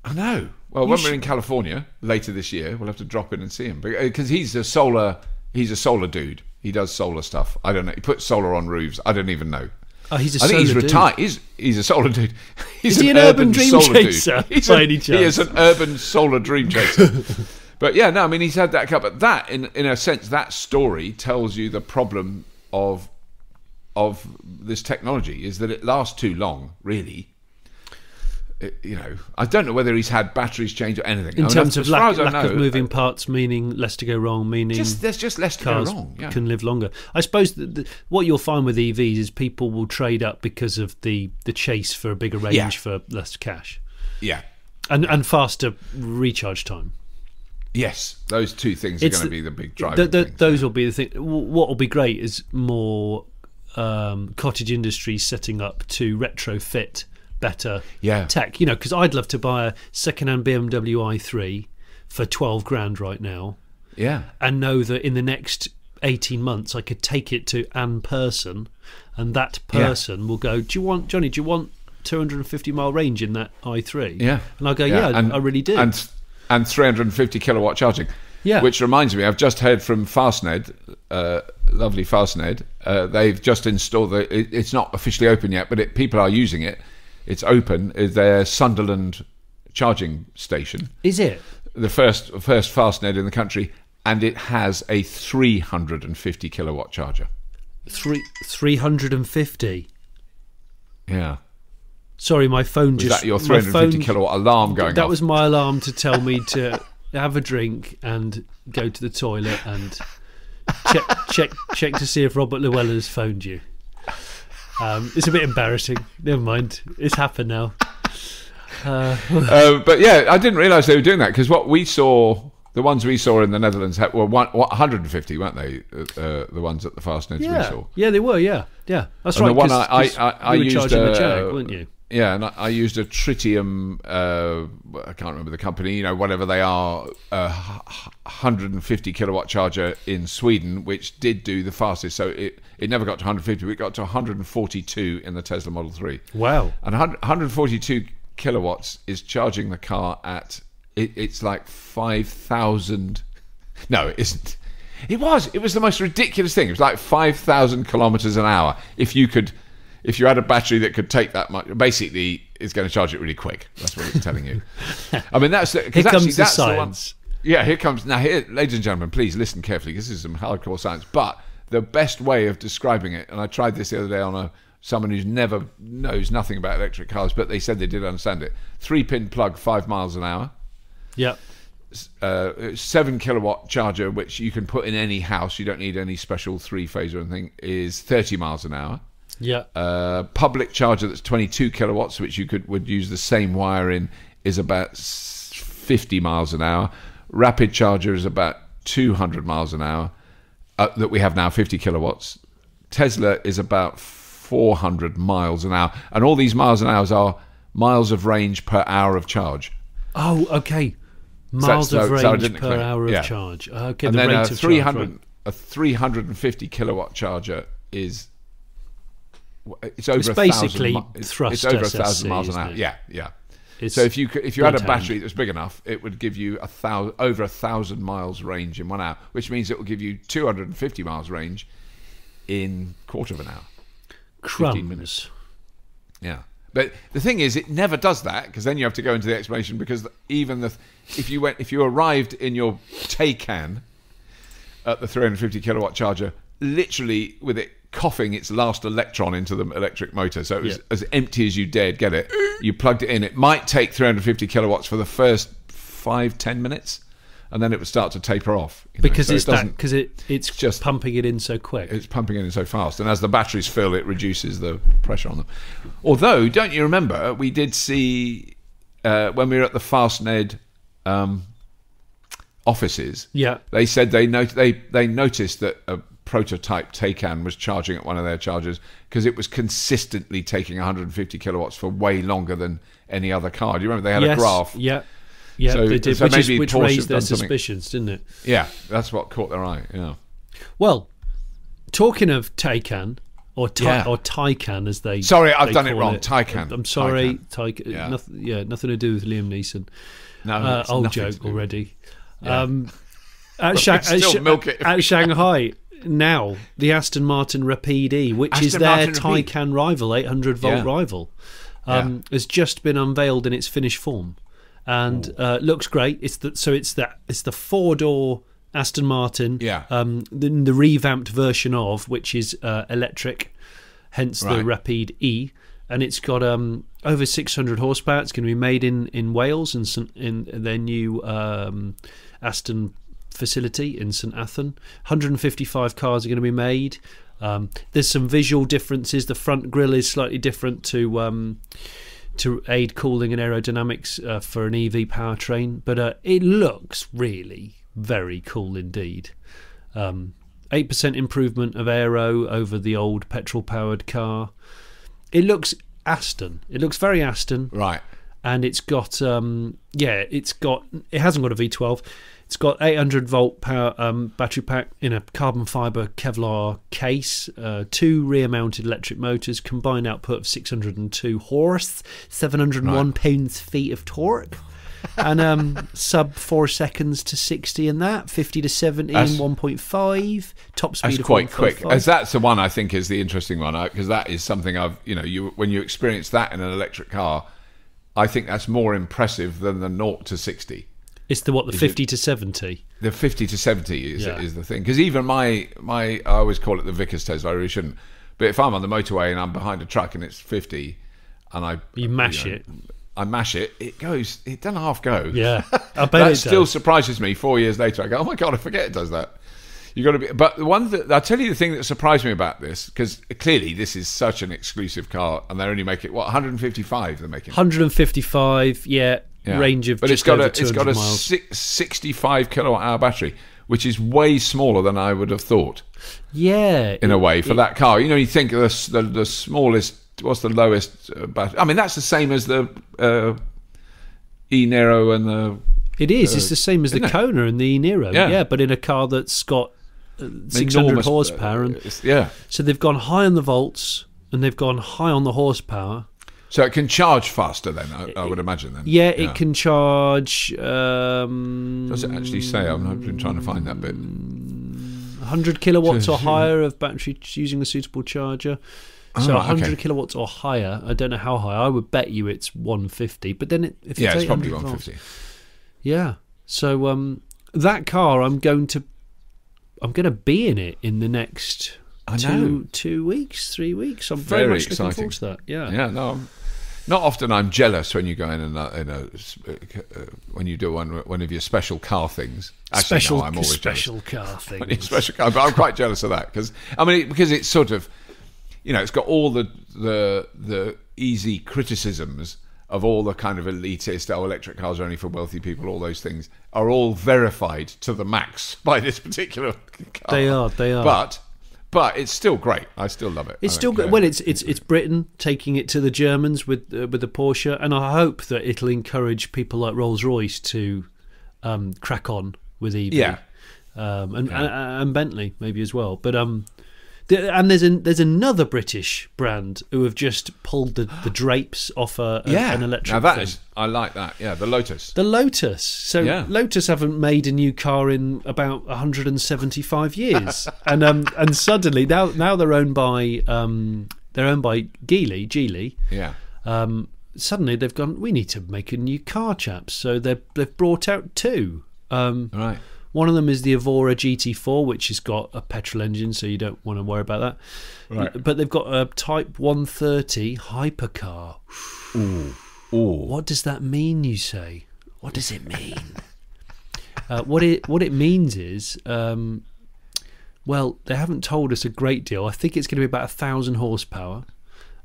C: I know. Well, when we're in California later this year, we'll have to drop in and see him because uh, he's a solar. He's a solar dude. He does solar stuff. I don't know. He puts solar on roofs. I don't even know.
A: Oh, he's a
C: I think he's retired. He's he's a solar dude. <laughs> He's
A: Is he an urban dream
C: solar
A: chaser,
C: Dude. He's
A: by
C: a-
A: any
C: He is an urban solar dream chaser. <laughs> but yeah, no, I mean he's had that cup. But that, in in a sense, that story tells you the problem of of this technology is that it lasts too long. Really, you know, I don't know whether he's had batteries changed or anything.
A: In
C: I mean,
A: terms
C: as
A: of
C: far
A: lack, lack
C: know,
A: of moving parts, meaning less to go wrong, meaning
C: just there's just less to go wrong. Yeah.
A: can live longer. I suppose that the, what you'll find with EVs is people will trade up because of the the chase for a bigger range
C: Yeah.
A: for less cash
C: yeah.
A: and and faster recharge time.
C: Yes, those two things are going to be the big driving
A: Th- th-
C: things.
A: those will be the thing. What will be great is more um, cottage industries setting up to retrofit better
C: Yeah.
A: tech. You know, because I'd love to buy a second-hand BMW i3 for twelve grand right now,
C: Yeah.
A: and know that in the next eighteen months I could take it to an person, and that
C: Yeah.
A: person will go, "Do you want Jonny? Do you want 250 mile range in that i3?"
C: Yeah,
A: and I'll go, "Yeah, I- I really do."
C: And and 350 kilowatt charging.
A: Yeah.
C: Which reminds me, I've just heard from Fastned, uh, lovely Fastned. Uh, they've just installed the. It, it's not officially open yet, but it, people are using it. It's open. Is their Sunderland charging station,
A: is it?
C: the first first Fastned in the country, and it has a 350 kilowatt charger.
A: Three 350.
C: Yeah.
A: Sorry, my phone
C: Is
A: just.
C: that your 350
A: phone-
C: kilowatt alarm going
A: That
C: off?
A: was my alarm to tell me to <laughs> have a drink and go to the toilet and check check check to see if Robert Llewellyn's phoned you. Um, it's a bit embarrassing. Never mind. It's happened now.
C: Uh, <laughs> but yeah, I didn't realise they were doing that because what we saw, the ones we saw in the Netherlands were one, what, 150, weren't they? Uh, uh, the ones at the Fastneds we
A: Yeah,
C: saw.
A: yeah, they were. Yeah, yeah. That's
C: And
A: right.
C: the one I, I, I, I
A: you were
C: used,
A: charging
C: uh,
A: the jag, weren't you?
C: Yeah, and I, I used a tritium. Uh, I can't remember the company. You know, whatever they are, a h- 150 kilowatt charger in Sweden, which did do the fastest. So it, it never got to 150. It got to 142 in the Tesla Model 3.
A: Wow.
C: And 100 142 kilowatts is charging the car at it, it's like 5000 no it isn't it was it was the most ridiculous thing it was like 5000 kilometers an hour if you could if you had a battery that could take that much basically it's going to charge it really quick that's what it's telling you i mean that's <laughs>
A: Here
C: because
A: comes the
C: that's the one,
A: science.
C: yeah, here comes now. Here, ladies and gentlemen, please listen carefully. This is some hardcore science. But the best way of describing it, and I tried this the other day on a someone who's never knows nothing about electric cars, but they said they did understand it. Three pin plug, five miles an hour.
A: Yeah.
C: Uh, seven kilowatt charger, which you can put in any house. You don't need any special three phase or anything. Is thirty miles an hour.
A: Yeah.
C: Uh, public charger that's 22 kilowatts, which you could would use the same wire in, is about 50 miles an hour. Rapid charger is about 200 miles an hour. Uh, that we have now 50 kilowatts. Tesla is about 400 miles an hour, and all these miles an hour are miles of range per hour of charge.
A: Oh, okay. Miles
C: so-
A: of
C: so
A: range
C: didn't
A: per
C: explain
A: hour of
C: Yeah.
A: charge. Okay,
C: and
A: the
C: then
A: rate
C: a
A: of charge,
C: 300
A: right.
C: a 350 kilowatt charger is it's over
A: It's
C: a
A: basically
C: thousand, it's,
A: thrust
C: it's over a
A: SSC,
C: thousand miles an hour.
A: it?
C: Yeah, yeah.
A: It's
C: So if you if you had a battery that was big enough, it would give you a thousand over a thousand miles range in one hour, which means it will give you 250 miles range in quarter of an hour.
A: crumbs.
C: minutes. Yeah. But the thing is, it never does that because then you have to go into the explanation because even the if you went if you arrived in your Taycan at the 350 kilowatt charger, literally with it coughing its last electron into the electric motor, so it was
A: Yeah.
C: as empty as you dared get it. You plugged it in. It might take 350 kilowatts for the first five ten minutes, and then it would start to taper off you know,
A: because
C: so
A: it's that
C: doesn't-
A: because it it's
C: just-
A: just pumping it in so quick.
C: it's pumping it in so fast, and as the batteries fill, it reduces the pressure on them. Although, don't you remember, we did see uh, when we were at the Fastned um, offices.
A: Yeah.
C: they said they not- they they noticed that a prototype Taycan was charging at one of their chargers because it was consistently taking 150 kilowatts for way longer than any other car. Do you remember they had
A: yes,
C: a graph?
A: Yeah. Yeah,
C: So-
A: they did,
C: so
A: which, is, which raised their suspicions, didn't it?
C: Yeah, that's what caught their eye. Yeah.
A: Well, talking of Taycan or Ty-
C: Yeah.
A: or Taycan as they
C: Sorry, I've
A: they
C: done it wrong. Taycan.
A: I'm sorry,
C: Taycan.
A: Taycan.
C: Yeah.
A: Nothing, yeah, nothing to do with Liam Neeson.
C: No,
A: Uh, old joke already.
C: Yeah.
A: Um, <laughs> at, Sha- at,
C: still
A: Sha-
C: milk it.
A: at Shanghai now, the Aston Martin Rapide E, which is their
C: Martin Rapide.
A: Taycan rival, 800 volt
C: Yeah.
A: rival, um, has just been unveiled in its finished form, and uh, looks great. It's the so it's that it's the four door Aston Martin,
C: Yeah.
A: um, the, the revamped version of which is uh, electric, hence the
C: Right.
A: Rapide E, and it's got um, over 600 horsepower. It's going to be made in in Wales in in their new um, Aston facility in St Athan. 155 cars are going to be made. Um, there's some visual differences. The front grille is slightly different to um, to aid cooling and aerodynamics uh, for an EV powertrain, but uh, it looks really very cool indeed. Um, 8% improvement of aero over the old petrol powered car. It looks Aston. It looks very Aston
C: Right.
A: and it's got um yeah it's got it hasn't got a v12 it's got 800 volt power um, battery pack in a carbon fiber kevlar case uh, two rear mounted electric motors combined output of 602 horse 701 pounds feet of torque <laughs> and um sub 4 seconds to 60 in that 50 to 70
C: That's-
A: in 1.5 top speed
C: That's quite quick. As that's the one I think is the interesting one because that is something I've you know you when you experience that in an electric car, I think that's more impressive than the naught to sixty.
A: It's the what the 50 to 70
C: The fifty to seventy is
A: Yeah.
C: is the thing because even my my I always call it the Vickers Tesla. I really shouldn't. But if I'm on the motorway and I'm behind a truck and it's fifty, and I
A: You mash
C: know,
A: it.
C: I mash it. It goes. It doesn't half go.
A: yeah <laughs> i bet
C: that
A: it
C: still
A: does.
C: surprises me. Four years later, I go, "Oh my god, I forget it does that." You got to be. But the one that I'll tell you the thing that surprised me about this because clearly this is such an exclusive car, and they only make it what 155. They're making.
A: 155 yeah,
C: Yeah.
A: range of
C: but it's got a it's got a six, 65 kilowatt hour battery, which is way smaller than I would have thought
A: yeah
C: in a way for that car. You know, you think the the, the smallest. What's the lowest uh, battery? I mean, that's the same as the uh, e Niro and the
A: It is. it's the same as the
C: isn't it?
A: Kona and the E Niro.
C: Yeah.
A: Yeah, but in a car that's got uh, 600
C: enormous, uh,
A: horsepower. And
C: yeah.
A: so they've gone high on the volts and they've gone high on the horsepower.
C: So it can charge faster then, I, I would imagine then.
A: Yeah, it can charge um,
C: Does it actually say? I've been trying to find that bit.
A: 100 kilowatts or higher of battery using a suitable charger. So
C: Oh,
A: 100
C: okay.
A: kilowatts or higher. I don't know how high. I would bet you it's 150. But then it, if
C: Yeah,
A: it's
C: probably
A: 800 volts-
C: 150.
A: Yeah. So um, that car, I'm going to, I'm going to be in it in the next
C: I
A: two two weeks, three weeks. I'm very,
C: Very
A: much looking forward to that. Yeah.
C: Yeah, no. I'm, not often I'm jealous when you go in and uh, in a, uh, when you do one one of your special car things. Actually,
A: special,
C: no, I'm always
A: special car
C: jealous. <laughs>
A: thing.
C: When special car, but I'm quite jealous of that because I mean it, because it's sort of you know it's got all the the the easy criticisms of all the kind of elitist oh electric cars are only for wealthy people all those things are all verified to the max <laughs> by this particular <laughs> car.
A: They are, they are.
C: But but it's still great. I still love it.
A: It's still good. Well, it's it's it's Britain taking it to the Germans with uh, with the Porsche, and I hope that it'll encourage people like Rolls Royce to um, crack on with EV.
C: Yeah.
A: um, and, and and Bentley maybe as well. But um, and there's an, there's another British brand who have just pulled the, the <gasps> drapes off a, a-
C: yeah.
A: an electric
C: now that is I like that. Yeah, the Lotus.
A: The Lotus. So
C: Yeah.
A: Lotus haven't made a new car in about 175 years, <laughs> and um, and suddenly now now they're owned by um, they're owned by Geely, Geely.
C: Yeah.
A: Um, suddenly they've gone. We need to make a new car, chaps. So they've they've brought out two. Um,
C: Right.
A: One of them is the Evora GT4, which has got a petrol engine, so you don't want to worry about that.
C: Right.
A: But they've got a Type 130 hypercar.
C: Ooh.
A: What does that mean, you say? What does it mean? uh, what it what it means is, um, well, they haven't told us a great deal. I think it's going to be about a thousand horsepower.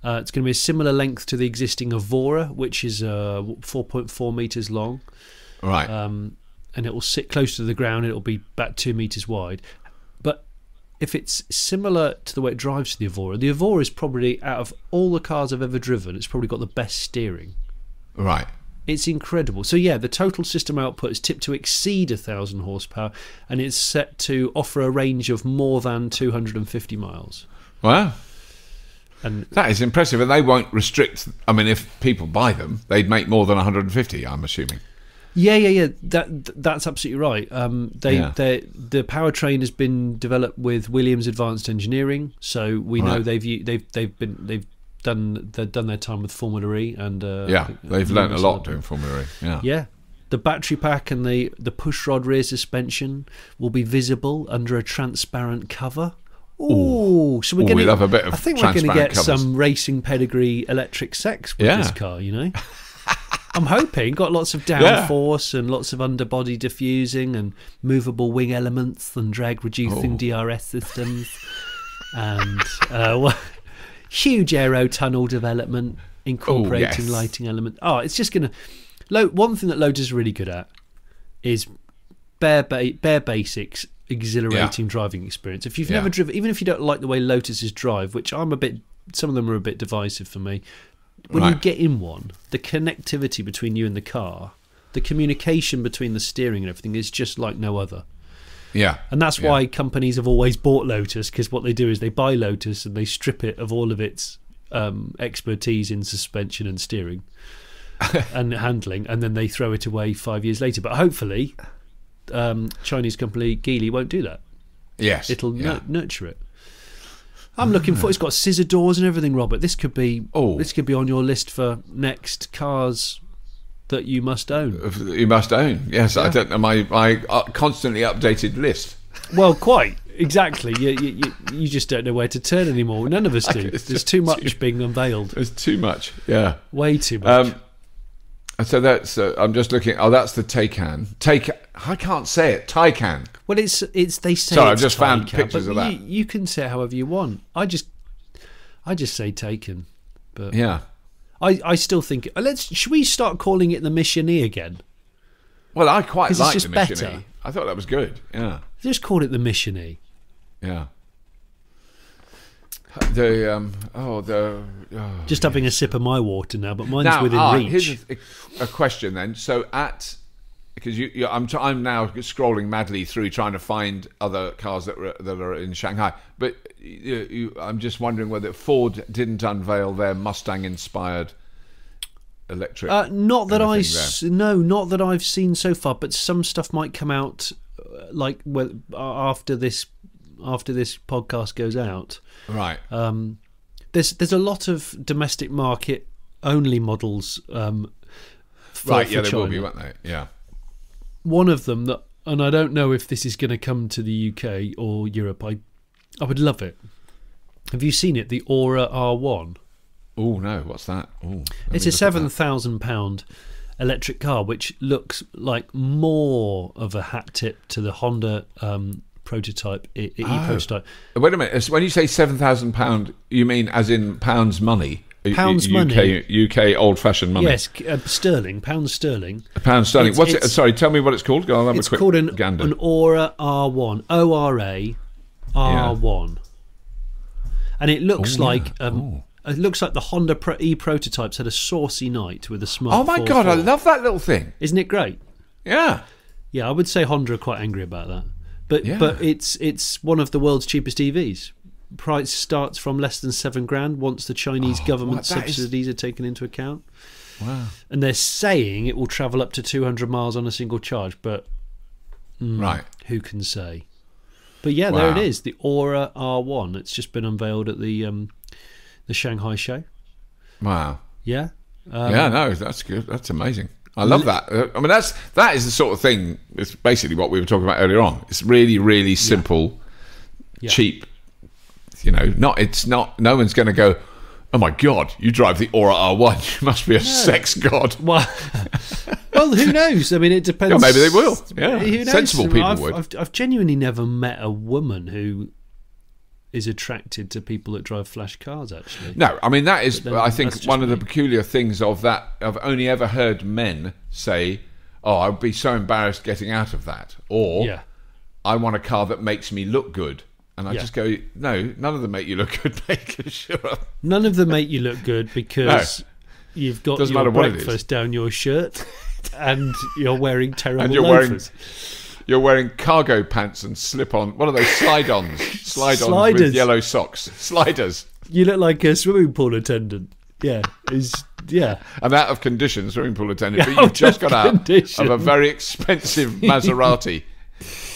A: Uh, it's going to be a similar length to the existing Evora, which is uh, 4.4 meters long,
C: Right.
A: um, and it will sit close to the ground. It'll be about two meters wide. But if it's similar to the way it drives to the Evora, the Evora is probably out of all the cars I've ever driven, it's probably got the best steering.
C: Right.
A: It's incredible. So yeah, the total system output is tipped to exceed a thousand horsepower, and it's set to offer a range of more than 250 miles.
C: Wow.
A: And
C: That is impressive, and they won't restrict. I mean, if people buy them, they'd make more than 150. I'm assuming.
A: Yeah, yeah, yeah. That that's absolutely right. Um, they,
C: Yeah.
A: the powertrain has been developed with Williams Advanced Engineering, so we know
C: Right.
A: they've they've they've been they've done they've done their time with Formula E, and uh,
C: Yeah,
A: uh,
C: they've learnt a lot doing Formula E. Yeah.
A: Yeah, the battery pack and the the push rod rear suspension will be visible under a transparent cover. Ooh, so we're going
C: to love a bit of
A: I think we're going to get
C: covers.
A: some racing pedigree electric sex with
C: Yeah.
A: this car. You know. <laughs> I'm hoping got lots of
C: Yeah.
A: downforce and lots of underbody diffusing and movable wing elements and drag reducing
C: Oh.
A: DRS systems and uh, <laughs> huge aero tunnel development incorporating
C: yes.
A: lighting element. Oh, it's just gonna. Lo- one thing that Lotus is really good at is bare ba- bare basics, exhilarating driving experience. If you've
C: Yeah.
A: never driven, even if you don't like the way Lotuses drive, which I'm a bit, some of them are a bit divisive for me. When you get in one, the connectivity between you and the car, the communication between the steering and everything is just like no other.
C: Yeah.
A: And that's
C: Yeah.
A: why companies have always bought Lotus because what they do is they buy Lotus and they strip it of all of its um, expertise in suspension and steering <laughs> and handling, and then they throw it away five years later. But hopefully, um, Chinese company Geely won't do that.
C: Yes.
A: It'll
C: yeah.
A: nur- nurture it. I'm looking for. It's got scissor doors and everything, Robert. This could be.
C: Oh.
A: This could be on your list for next cars that you must own.
C: You must own. Yes, I don't know my my uh, constantly updated list.
A: Well, quite exactly. You, you you just don't know where to turn anymore. None of us <laughs> do. There's too much being unveiled.
C: There's too much. Yeah.
A: Way too much.
C: Um, so that's. Uh, I'm just looking. Oh, that's the Taycan. Take. I can't say it. Taycan.
A: well, it's it's they say.
C: Sorry, I've just found
A: Taycan,
C: pictures of that.
A: You, you can say it however you want. I just I just say taken, but
C: Yeah.
A: I I still think. uh, Let's should we start calling it the Mission E again?
C: Well, I quite like the Mission
A: better.
C: E. I thought that was good. Yeah.
A: Just call it the Mission E.
C: Yeah. The um. Oh, the. Oh.
A: Just having a sip of my water now, but mine's
C: now,
A: within
C: ah,
A: reach.
C: here's a, a question then. So at because you, I'm t- I'm now scrolling madly through trying to find other cars that were, that are in Shanghai, but you, you, I'm just wondering whether Ford didn't unveil their Mustang inspired electric.
A: Uh, not that I no, not that I've seen so far. But some stuff might come out, uh, like well, after this after this podcast goes out.
C: right.
A: Um, there's there's a lot of domestic market only models. Um, for,
C: right.
A: for
C: Yeah, they will be, won't they? Yeah.
A: One of them that, and I don't know if this is going to come to the UK or Europe. I I would love it. Have you seen it? The Ora R1.
C: Oh no, what's that? Ooh,
A: It's a seven thousand pound electric car, which looks like more of a hat tip to the Honda um, prototype, E, e
C: Oh.
A: prototype.
C: Wait a minute. When you say seven thousand pound, you mean as in pounds money?
A: Pounds
C: UK,
A: money.
C: UK old fashioned money.
A: Yes, uh, sterling, pound sterling.
C: A pound sterling.
A: It's-
C: What's it? Sorry, tell me what it's called. Go on, have
A: It's
C: a quick
A: called an,
C: gander.
A: an Ora R1, O R A R one, and it looks
C: Oh, yeah.
A: like um, it looks like the Honda Pro- E prototypes had a saucy night with a smart.
C: oh my god, I love that little thing.
A: Isn't it great?
C: Yeah.
A: Yeah, I would say Honda are quite angry about that. But
C: Yeah.
A: but it's it's one of the world's cheapest EVs. Price starts from less than seven grand once the Chinese government
C: what- that is-
A: subsidies are taken into account.
C: Wow.
A: And they're saying it will travel up to 200 miles on a single charge, but
C: Right.
A: who can say? But yeah, there it is, the Ora R1. It's just been unveiled at the um, the Shanghai show.
C: Wow.
A: Yeah, um,
C: yeah, no, that's good. That's amazing. I love that. Uh, I mean, that's that is the sort of thing. It's basically what we were talking about earlier on. It's really, really simple,
A: Yeah.
C: cheap. You know, not. It's not. No one's going to go. Oh my God! You drive the Ora R1. <laughs> You must be a sex god. <laughs>
A: Well, well, who knows? I mean, it depends.
C: Yeah, maybe they will. Yeah.
A: who knows?
C: Sensible people
A: I've,
C: would.
A: I've, I've genuinely never met a woman who is attracted to people that drive flash cars. Actually,
C: No, I mean that is.
A: then
C: I think one of the peculiar things of that. I've only ever heard men say, "Oh, I'd be so embarrassed getting out of that," or
A: yeah,
C: "I want a car that makes me look good." And I
A: Yeah.
C: just go, no, none of them make you look good, <laughs> mate. Sure. <laughs>
A: None of them make you look good because you've got
C: Doesn't
A: your
C: matter what it is.
A: breakfast down your shirt and you're wearing <laughs> terrible
C: And you're wearing
A: loafers.
C: You're wearing cargo pants and slip on. What are those? Slide ons. <laughs> Slide ons with yellow socks. Sliders.
A: You look like a swimming pool attendant. Yeah, is yeah.
C: And out of condition, swimming pool attendant. But you've just got out
A: condition.
C: of a very expensive <laughs> Maserati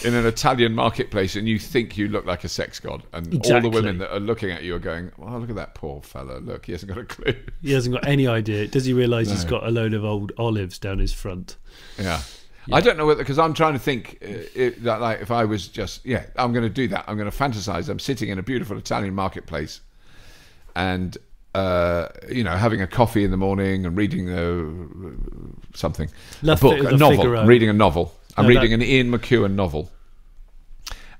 C: in an Italian marketplace and you think you look like a sex god. And all the women that are looking at you are going, oh, look at that poor fella. Look, he hasn't got a clue.
A: He hasn't got any idea. Does he realise he's got a load of old olives down his front?
C: Yeah. I don't know whether because I'm trying to think uh, it, that like if I was just yeah I'm going to do that. I'm going to fantasize. I'm sitting in a beautiful Italian marketplace and uh, you know having a coffee in the morning and reading uh, something.
A: La
C: a book a novel.
A: Figaro.
C: I'm reading a novel. I'm
A: No,
C: reading
A: that-
C: an Ian McEwan novel.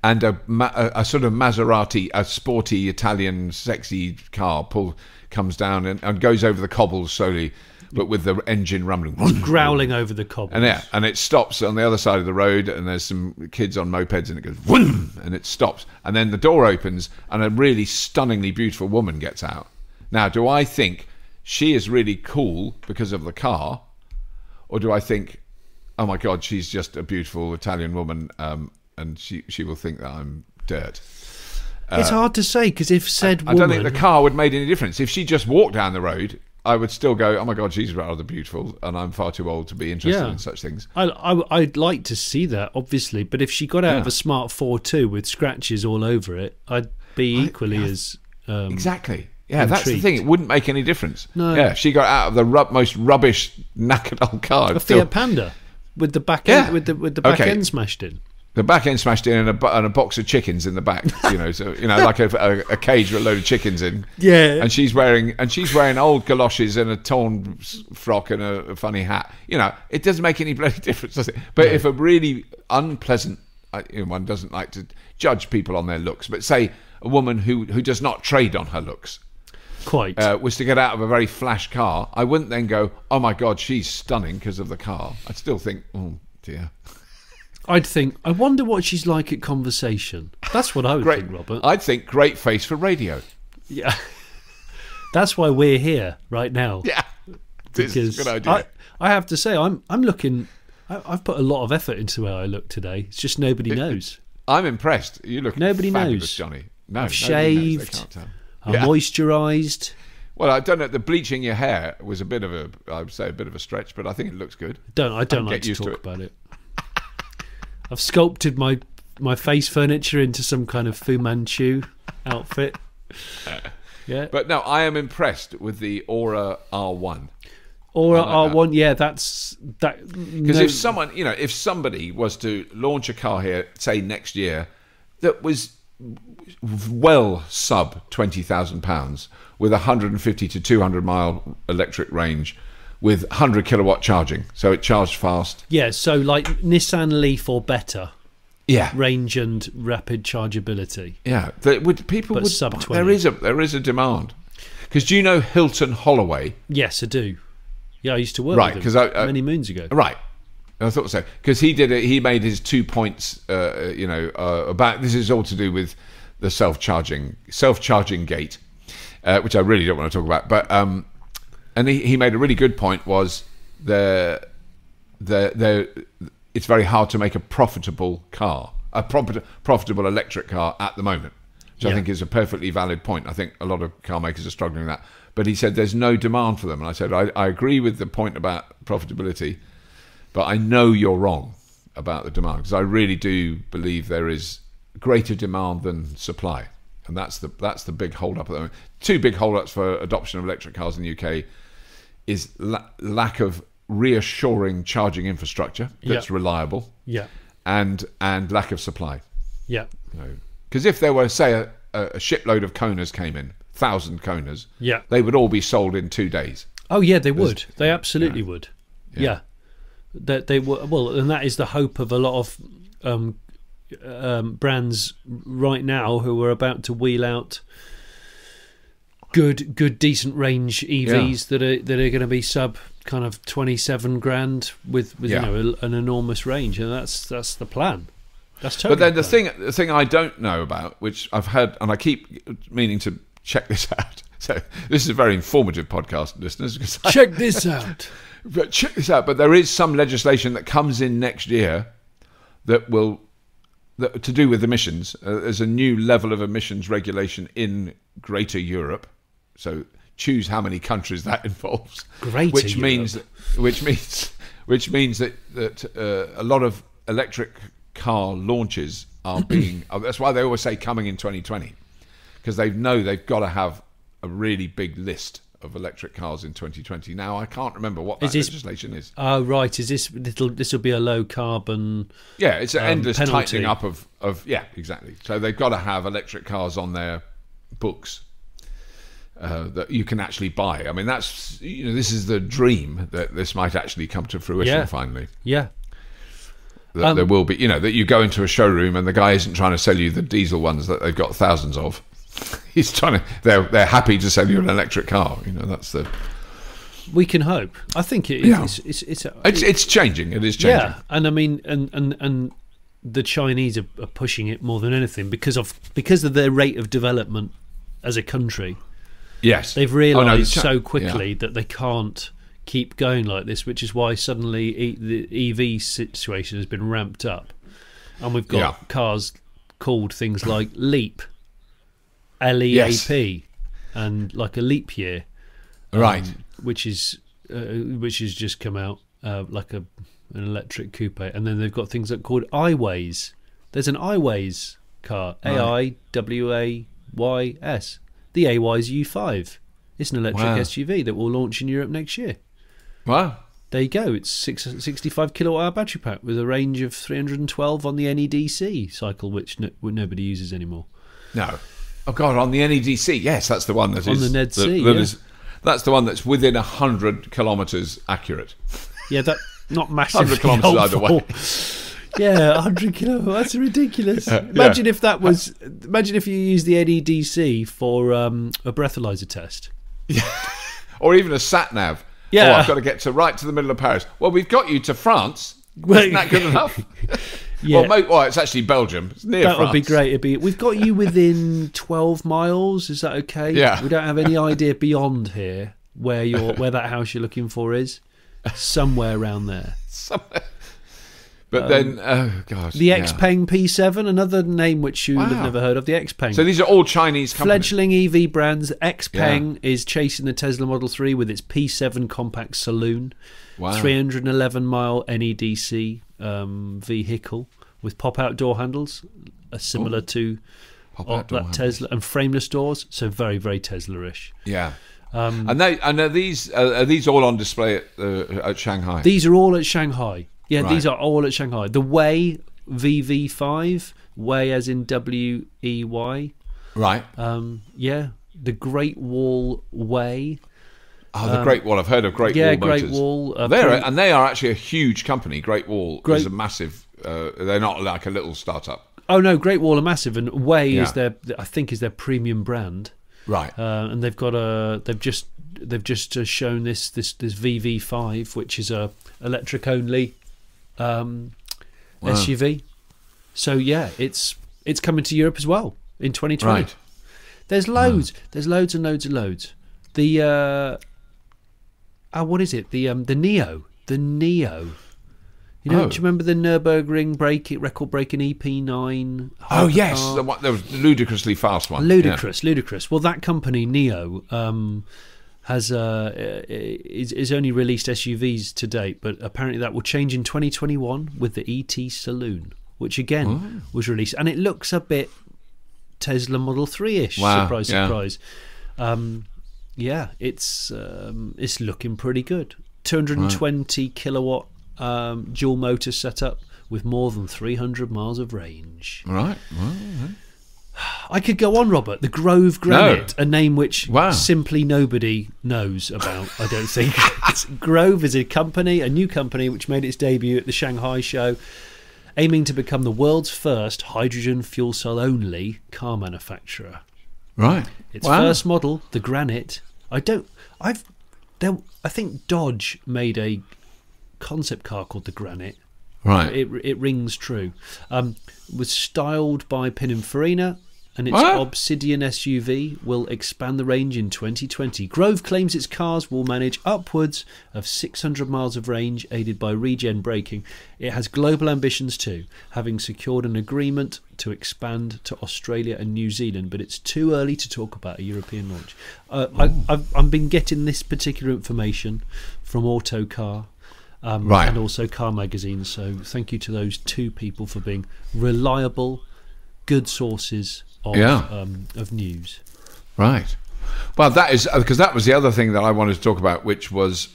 C: And a, a, a sort of Maserati, a sporty Italian sexy car, pull comes down and, and goes over the cobbles slowly, but with the engine rumbling.
A: Growling over the cobbles.
C: And yeah, and it stops on the other side of the road, and there's some kids on mopeds, and it goes Vroom, and it stops, and then the door opens, and a really stunningly beautiful woman gets out. Now, do I think she is really cool because of the car, or do I think, oh my god, she's just a beautiful Italian woman, um, and she she will think that I'm dirt?
A: it's hard to say because if said
C: I
A: woman,
C: don't think the car would make any difference. If she just walked down the road, I would still go, oh my god, she's rather beautiful, and I'm far too old to be interested
A: Yeah.
C: in such things.
A: I, I, I'd like to see that, obviously, but if she got out of a Smart ForTwo with scratches all over it, I'd be equally as. Um,
C: Exactly. Yeah, that's the thing. It wouldn't make any difference.
A: No.
C: Yeah, she got out of the rub- most rubbish, <laughs> knackered old car.
A: A Fiat Panda with the back
C: Yeah.
A: end, with the with the back
C: Okay.
A: end smashed in.
C: The back end smashed in and a, and a box of chickens in the back. You know, so you know, like a, a, a cage with a load of chickens in.
A: Yeah.
C: And she's wearing and she's wearing old galoshes and a torn frock and a, a funny hat. You know, it doesn't make any <laughs> bloody difference, does it? But if a really unpleasant, you know, one doesn't like to judge people on their looks, but say a woman who who does not trade on her looks.
A: Quite.
C: uh, was to get out of a very flash car, I wouldn't then go, "Oh my God, she's stunning" because of the car. I'd still think, "Oh dear."
A: I'd think, I wonder what she's like at conversation. That's what I would
C: Great,
A: think, Robert.
C: I'd think great face for radio.
A: yeah. <laughs> That's why we're here right now.
C: Yeah, this is
A: because
C: a good idea.
A: I, I have to say, I'm I'm looking. I, I've put a lot of effort into how I look today. It's just nobody knows.
C: I, am impressed. You look
A: Nobody
C: fabulous,
A: knows.
C: Johnny. No,
A: I've
C: knows.
A: Shaved. I'm
C: Yeah.
A: moisturised.
C: Well, I don't know. The bleaching your hair was a bit of a, I would say, a bit of a stretch, but I think it looks good.
A: Don't I don't
C: I'd
A: like to
C: to
A: talk
C: it.
A: about it. I've sculpted my my face furniture into some kind of Fu Manchu outfit. <laughs> Yeah.
C: But no, I am impressed with the Ora R1.
A: Ora
C: like
A: R
C: that.
A: one, yeah, that's that.
C: Because
A: no-
C: if someone, you know, if somebody was to launch a car here, say next year, that was well sub twenty thousand pounds with a hundred and fifty to two hundred mile electric range, with hundred kilowatt charging, so it charged fast.
A: yeah, so like Nissan Leaf or better
C: Yeah,
A: range and rapid chargeability.
C: yeah. That would people
A: But
C: would
A: sub 20.
C: there is a there is a demand. Because do you know Hilton Holloway?
A: Yes, I do. Yeah, I used to work
C: Right,
A: with
C: 'cause
A: him
C: I-
A: many moons ago.
C: Right. I thought so because he did it. He made his two points. Uh, you know, uh, about this is all to do with the self-charging, self-charging gate, uh, which I really don't want to talk about. But um, and he, he made a really good point was the the the it's very hard to make a profitable car, a profit, profitable electric car at the moment, which I think is a perfectly valid point. I think a lot of car makers are struggling with that. But he said there's no demand for them, and I said I, I agree with the point about profitability, but I know you're wrong about the demand because I really do believe there is greater demand than supply, and that's the that's the big hold up at the moment. Two big hold ups for adoption of electric cars in the UK is la- lack of reassuring charging infrastructure that's
A: Yeah.
C: reliable
A: Yeah,
C: and and lack of supply.
A: yeah,
C: Because if there were, say, a, a shipload of Konas came in, thousand Konas,
A: yeah.
C: they would all be sold in two days.
A: Oh yeah, they would. They absolutely would.
C: Yeah.
A: Yeah. That they were well, and that is the hope of a lot of um, um, brands right now who are about to wheel out good, good, decent range EVs that are that are going to be sub kind of twenty seven grand with with
C: Yeah.
A: you know a, an enormous range, and that's that's the plan. That's totally
C: But then the
A: fine.
C: thing, the thing I don't know about, which I've heard, and I keep meaning to check this <laughs> out. So this is a very informative podcast, listeners. Because I,
A: Check this out. <laughs>
C: but check this out. But there is some legislation that comes in next year that will that, to do with emissions. Uh, there's a new level of emissions regulation in Greater Europe. So choose how many countries that <laughs> involves.
A: Greater
C: which
A: Europe.
C: means which means <laughs> which means that that uh, a lot of electric car launches are <clears throat> being. uh, that's why they always say coming in 2020 because they know they've got to have a really big list of electric cars in 2020. Now I can't remember what that
A: Is this-
C: legislation is.
A: Oh right, is this little? This will be a low carbon.
C: Yeah, it's an
A: um,
C: endless
A: penalty.
C: tightening up of, of yeah, exactly. So they've got to have electric cars on their books uh, that you can actually buy. I mean, that's you know, this is the dream that this might actually come to fruition
A: Yeah.
C: finally.
A: Yeah,
C: That
A: Um,
C: there will be, you know, that you go into a showroom and the guy isn't trying to sell you the diesel ones that they've got thousands of. <laughs> He's trying to. They're they're happy to sell you an electric car. You know, that's the.
A: we can hope. I think it,
C: Yeah.
A: it's it's it's, a,
C: It's it's changing. It is changing.
A: yeah, and I mean, and and and the Chinese are, are pushing it more than anything because of because of their rate of development as a country.
C: Yes,
A: They've
C: Oh, no,
A: realised
C: the Chi-
A: so
C: yeah.
A: quickly that they can't keep going like this, which is why suddenly e- the EV situation has been ramped up, and we've got
C: Yeah.
A: cars called things like Leap, L E A P, and like a leap year,
C: Right.
A: um, which is uh, which has just come out uh, like a an electric coupe, and then they've got things that are called Aiways. There's an Aiways car, A I W A Y S, the Aiways U5. It's an electric
C: Wow.
A: SUV that will launch in Europe next year.
C: Wow.
A: There you go. It's six, 65 kilowatt hour battery pack with a range of 312 on the NEDC cycle, which no, nobody uses anymore.
C: No. Oh God, on the NEDC, yes, that's the one that is
A: On the Ned
C: that- that
A: yeah.
C: is- that's the one that's within hundred kilometres accurate.
A: Yeah, that not <laughs> massively
C: 100 kilometres either way. <laughs>
A: Yeah, 100 kilo. That's ridiculous. Imagine if that was. Imagine if you use the NEDC for um, a breathalyzer test. <laughs>
C: Or even a sat nav.
A: Yeah.
C: Oh, I've got to get to right to the middle of Paris. Well, we've got you to France. Isn't that good enough?
A: Yeah,
C: Well, mo- well, it's actually Belgium. It's near
A: that
C: France.
A: would be great. It'd be. We've got you within <laughs> 12 miles. Is that okay?
C: Yeah.
A: We don't have any idea beyond here where your where that house you're looking for is. Somewhere around there. <laughs>
C: But then, oh.
A: Um, The
C: yeah.
A: Xpeng P7, another name which you would have never heard of. The Xpeng.
C: So these are all Chinese companies.
A: Fledgling EV brands, Xpeng is chasing the Tesla Model 3 with its P7 compact saloon,
C: Wow.
A: 311 mile NEDC um, vehicle with pop out door handles, uh, similar to
C: Pop
A: uh,
C: door
A: that. Tesla, and frameless doors, so very, very Tesla ish.
C: Yeah.
A: Um,
C: and they and are these are these all on display at, uh, at Shanghai?
A: These are all at Shanghai. Yeah,
C: Right.
A: these are all at Shanghai. The Wey VV5, Wey as in W E Y.
C: right.
A: Um, yeah, the Great Wall Wey.
C: Oh, the Great Wall. I've heard of Great
A: um, yeah,
C: Wall
A: Great
C: Motors.
A: Wall. Uh,
C: They're and they are actually a huge company. Great Wall
A: Great-
C: is a massive. Uh, they're not like a little startup.
A: Oh no, Great Wall are massive, and Wey
C: Yeah.
A: is their, I think, is their premium brand,
C: Right.
A: uh, and they've got a, they've just, they've just uh, shown this, this, this VV5, which is a electric only um,
C: Wow.
A: SUV. So yeah, it's it's coming to Europe as well in 2020.
C: right.
A: There's loads, there's loads and loads and loads. The, uh, oh, what is it? The um, the NIO, the NIO. You know,
C: Oh.
A: do you remember the Nurburgring break record breaking EP9?
C: Oh yes, the one, was ludicrously fast one.
A: ludicrous, ludicrous. Well, that company NIO um, has uh, is, is only released SUVs to date, but apparently that will change in 2021 with the ET Saloon, which again was released, and it looks a bit Tesla Model 3 ish.
C: Wow,
A: surprise,
C: yeah.
A: surprise. Um, yeah, it's um, it's looking pretty good. 220 kilowatt um, dual motor setup with more than 300 miles of range.
C: Right. Well,
A: I could go on, Robert. The Grove Granite, a name which
C: Wow.
A: simply nobody knows about, I don't think. <laughs> Grove is a company, a new company, which made its debut at the Shanghai show, aiming to become the world's first hydrogen fuel cell only car manufacturer.
C: right.
A: Its
C: Wow.
A: first model, the Granite. I don't. I've. There, I think Dodge made a concept car called the Granite.
C: Right.
A: It it rings true. Um, was styled by Pininfarina. And its
C: What?
A: Obsidian SUV will expand the range in 2020. Grove claims its cars will manage upwards of 600 miles of range, aided by regen braking. It has global ambitions too, having secured an agreement to expand to Australia and New Zealand, but it's too early to talk about a European launch. Uh, I, I've, I've been getting this particular information from Autocar. Um,
C: Right.
A: And also Car Magazine. So thank you to those two people for being reliable, good sources of
C: Yeah.
A: um, of news.
C: Right. Well, that is because that was the other thing that I wanted to talk about, which was,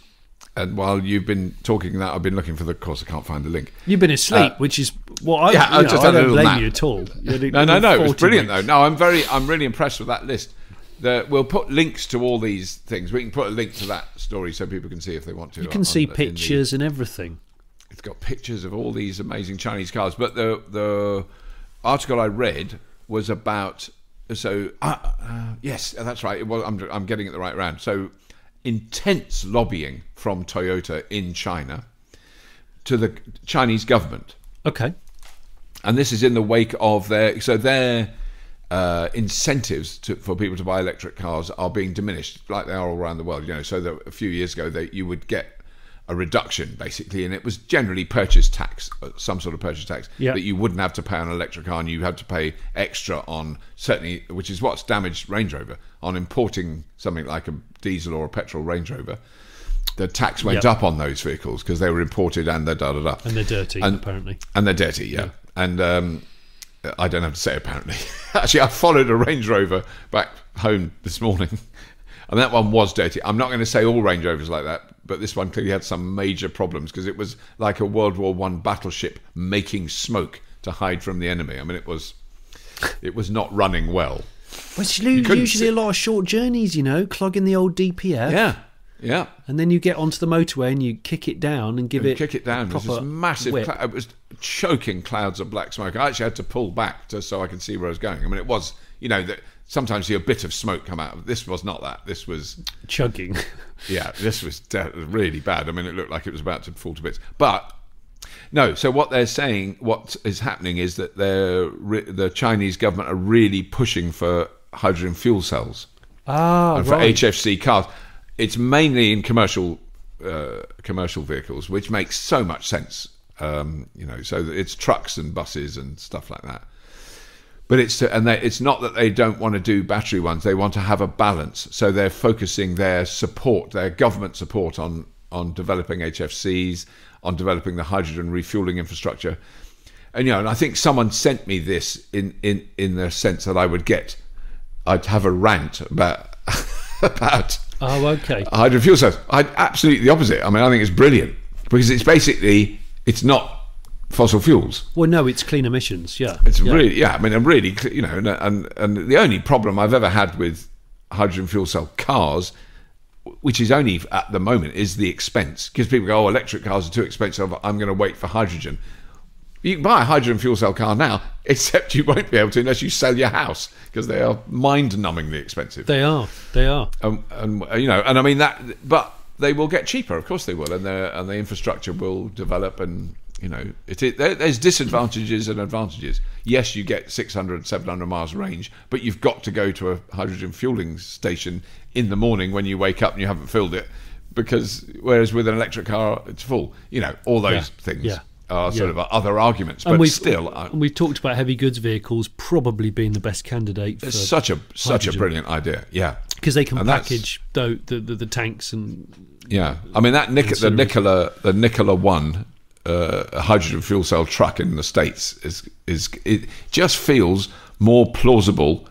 C: and while you've been talking that, I've been looking for the. Course, I can't find the link.
A: You've been asleep, which is well, I,
C: Uh, yeah, I
A: know, I don't blame
C: nap.
A: you at all. You <laughs>
C: No, no, no. It was
A: 40
C: brilliant though. No, I'm very, I'm really impressed with that list. The, we'll put links to all these things. We can put a link to that story so people can see if they want to.
A: You can
C: on-
A: see
C: in the-
A: pictures and everything.
C: it's got pictures of all these amazing Chinese cars. But the the article I read was about so uh, uh, yes, that's right. It was, I'm I'm getting it the right round. So intense lobbying from Toyota in China to the Chinese government
A: Okay.
C: and this is in the wake of their so their uh, incentives to, for people to buy electric cars are being diminished, like they are all around the world. You know, so that a few years ago that you would get a reduction basically, and it was generally purchase tax, uh, some sort of purchase tax
A: Yeah.
C: that you wouldn't have to pay on an electric car, and you had to pay extra on certainly, which is what's damaged Range Rover on importing something like a diesel or a petrol Range Rover. The tax went
A: Yep.
C: up on those vehicles because they were imported and they're da da da
A: And they're dirty,
C: And-
A: apparently.
C: and they're dirty, yeah. And um, I don't have to say apparently. <laughs> Actually, I followed a Range Rover back home this morning, <laughs> and that one was dirty. I'm not going to say all Range Rovers like that, but this one clearly had some major problems because it was like a World War One battleship making smoke to hide from the enemy. I mean, it was it was not running well.
A: Well, it's usually
C: see-
A: a lot of short journeys, you know, clogging the old DPF.
C: Yeah, yeah.
A: And then you get onto the motorway and you kick it down and give it
C: kick it down. It was this massive. Cl- it was choking clouds of black smoke. I actually had to pull back just so I could see where I was going. I mean, it was you know that sometimes you see a bit of smoke come out. This was not that. This was
A: chugging. <laughs>
C: yeah. This was really bad. I mean, it looked like it was about to fall to bits. But no. So what they're saying, what is happening, is that they're re- the Chinese government are really pushing for hydrogen fuel cells
A: ah,
C: and for
A: right.
C: HFC cars. It's mainly in commercial uh, commercial vehicles, which makes so much sense. Um, you know, so it's trucks and buses and stuff like that. But it's to, and they, it's not that they don't want to do battery ones; they want to have a balance. So they're focusing their support, their government support, on on developing HFCs, on developing the hydrogen refueling infrastructure. And you know, and I think someone sent me this in in in the sense that I would get, I'd have a rant about <laughs> about
A: Oh, okay.
C: hydrogen fuel cells. I absolutely the opposite. I mean, I think it's brilliant because it's basically it's not fossil fuels.
A: Well, no, it's clean emissions. Yeah,
C: It's
A: yeah.
C: really yeah. I mean, I'm really you know, and, and and the only problem I've ever had with hydrogen fuel cell cars, which is only at the moment, is the expense because people go, oh, electric cars are too expensive. I'm going to wait for hydrogen. You can buy a hydrogen fuel cell car now, <laughs> except you won't be able to unless you sell your house because they are mind-numbingly expensive.
A: They are. They are.
C: um, and you know, and I mean that, but they will get cheaper. Of course, they will, and the and the infrastructure will develop, and you know, it, it there, there's disadvantages and advantages. Yes, you get 600, 700 miles range, but you've got to go to a hydrogen fueling station in the morning when you wake up and you haven't filled it, because whereas with an electric car, it's full. You know, all those
A: Yeah,
C: things.
A: yeah,
C: Sort
A: yeah.
C: of other arguments, but
A: and we've
C: still,
A: and we've talked about heavy goods vehicles probably being the best candidate for
C: it's such a such a brilliant idea. Yeah,
A: because they can
C: and
A: package the, the, the the tanks and
C: Yeah, I mean that Nic- the. Nikola the Nikola One uh, hydrogen fuel cell truck in the states is is it just feels more plausible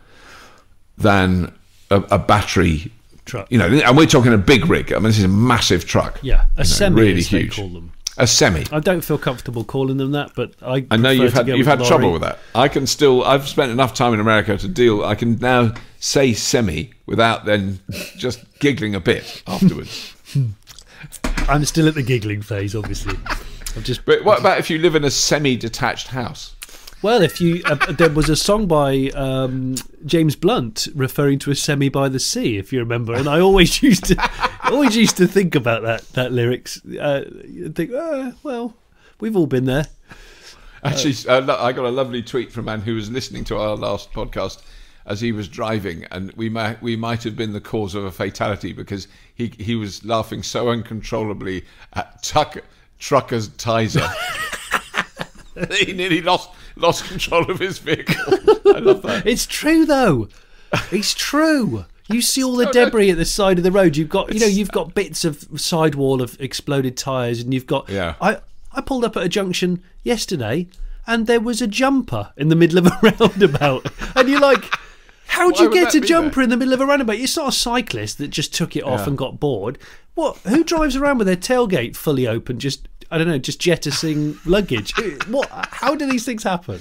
C: than a, a battery
A: truck.
C: You know, and we're talking a big rig. I mean, this is a massive truck.
A: yeah, a
C: you know,
A: semi,
C: really
A: as they
C: huge.
A: call them.
C: A semi.
A: I don't feel comfortable calling them that, but I.
C: I know you've had you've
A: with
C: had trouble with that. I can still. I've spent enough time in America to deal. I can now say semi without then just giggling a bit afterwards. <laughs>
A: I'm still at the giggling phase, obviously. I've just
C: but what about if you live in a semi-detached house?
A: Well, if you uh, there was a song by um, James Blunt referring to a semi by the sea, if you remember, and I always <laughs> used to always used to think about that that lyrics. Uh, think, uh, well, We've all been there.
C: Actually, uh, I got a lovely tweet from a man who was listening to our last podcast as he was driving, and we might we might have been the cause of a fatality because he he was laughing so uncontrollably at Tuck, Trucker's Tizer. <laughs> he nearly lost lost control of his vehicle. I love that.
A: It's true though. It's true. You see all the
C: So-
A: debris at the side of the road. You've got, you know, you've got bits of sidewall of exploded tires, and you've got.
C: Yeah.
A: I I pulled up at a junction yesterday, and there was a jumper in the middle of a <laughs> roundabout, and you're like. How do
C: Why
A: you get a jumper
C: there?
A: in the middle of a roundabout? It's not a cyclist that just took it off
C: Yeah.
A: and got bored. What? Who drives around with their tailgate fully open, just I don't know, just jettisoning luggage? <laughs> What? How do these things happen?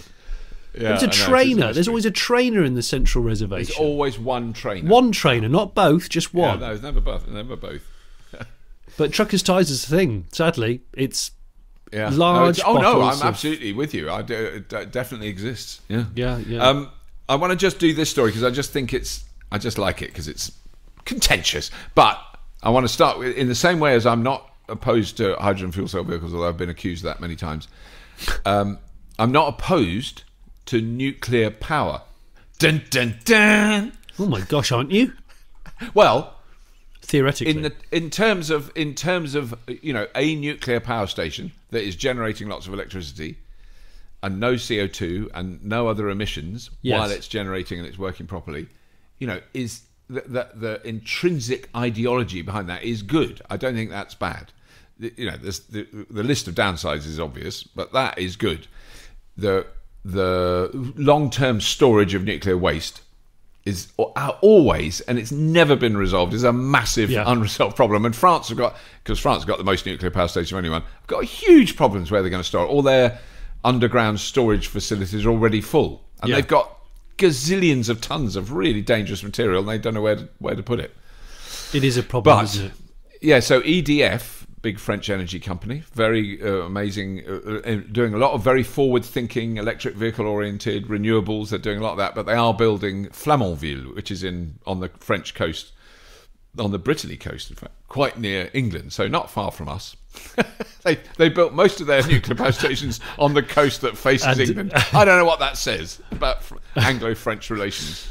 C: Yeah,
A: There's a trainer. There's always a trainer in the central reservation.
C: There's always one trainer.
A: One trainer, not both, just
C: Yeah,
A: one.
C: no, it's never both. Never both. <laughs>
A: But truckers' ties is the thing. Sadly, it's
C: Yeah.
A: Large
C: No, it's- oh no, I'm
A: of-
C: absolutely with you. I do, it definitely exists. Yeah.
A: yeah, yeah.
C: Um, I want to just do this story because I just think it's, I just like it because it's contentious. But I want to start with, in the same way as I'm not opposed to hydrogen fuel cell vehicles, although I've been accused of that many times. Um, I'm not opposed to nuclear power. Dun dun dun.
A: oh my gosh, aren't you?
C: Well,
A: Theoretically,
C: in the in terms of in terms of you know a nuclear power station that is generating lots of electricity and no CO2 and no other emissions
A: Yes.
C: while it's generating and it's working properly, you know, is the, the, the intrinsic ideology behind that is good. I don't think that's bad. The- You know, the, the list of downsides is obvious, but that is good. The the long term storage of nuclear waste is always, and it's never been resolved, is a massive
A: Yeah.
C: unresolved problem. And France have got, because France have got the most nuclear power stations of anyone, have got huge problems where they're going to store it. All their underground storage facilities are already full. And
A: Yeah.
C: they've got gazillions of tons of really dangerous material and they don't know where to, where to put it.
A: it is a problem,
C: But yeah, so EDF, big French energy company, very uh, amazing, uh, uh, doing a lot of very forward-thinking, electric vehicle-oriented renewables. They're doing a lot of that, but they are building Flamanville, which is in on the French coast, on the Brittany coast, in fact, quite near England, so not far from us. <laughs> they they built most of their nuclear power stations on the coast that faces
A: And-
C: England. I don't know what that says about Anglo-French relations.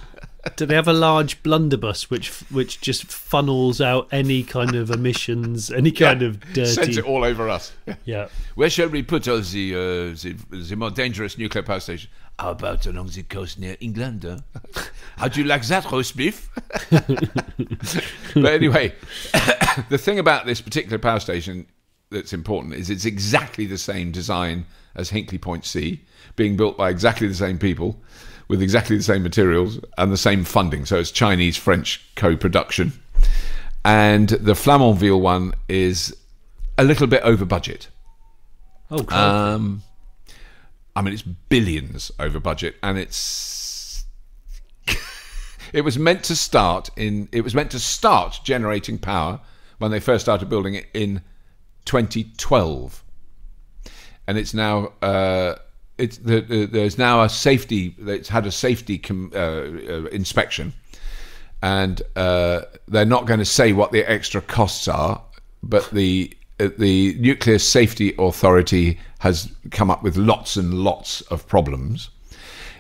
A: Do they have a large blunderbuss which which just funnels out any kind of emissions, any kind of dirty?
C: Sends it all over us.
A: Yeah.
C: Where shall we put all the, uh, the the more dangerous nuclear power station? How about along the coast near England? huh? How do you like that roast beef? <laughs> but anyway, <coughs> the thing about this particular power station that's important is it's exactly the same design as Hinkley Point C, being built by exactly the same people with exactly the same materials and the same funding. So it's Chinese French co production. And the Flamanville one is a little bit over budget.
A: Oh, God.
C: Um, I mean, it's billions over budget, and it's <laughs> it was meant to start in it was meant to start generating power when they first started building it in 2012, and it's now uh, it's the, the, there's now a safety it's had a safety com, uh, uh, inspection, and uh, they're not going to say what the extra costs are, but the uh, the nuclear safety authority has come up with lots and lots of problems.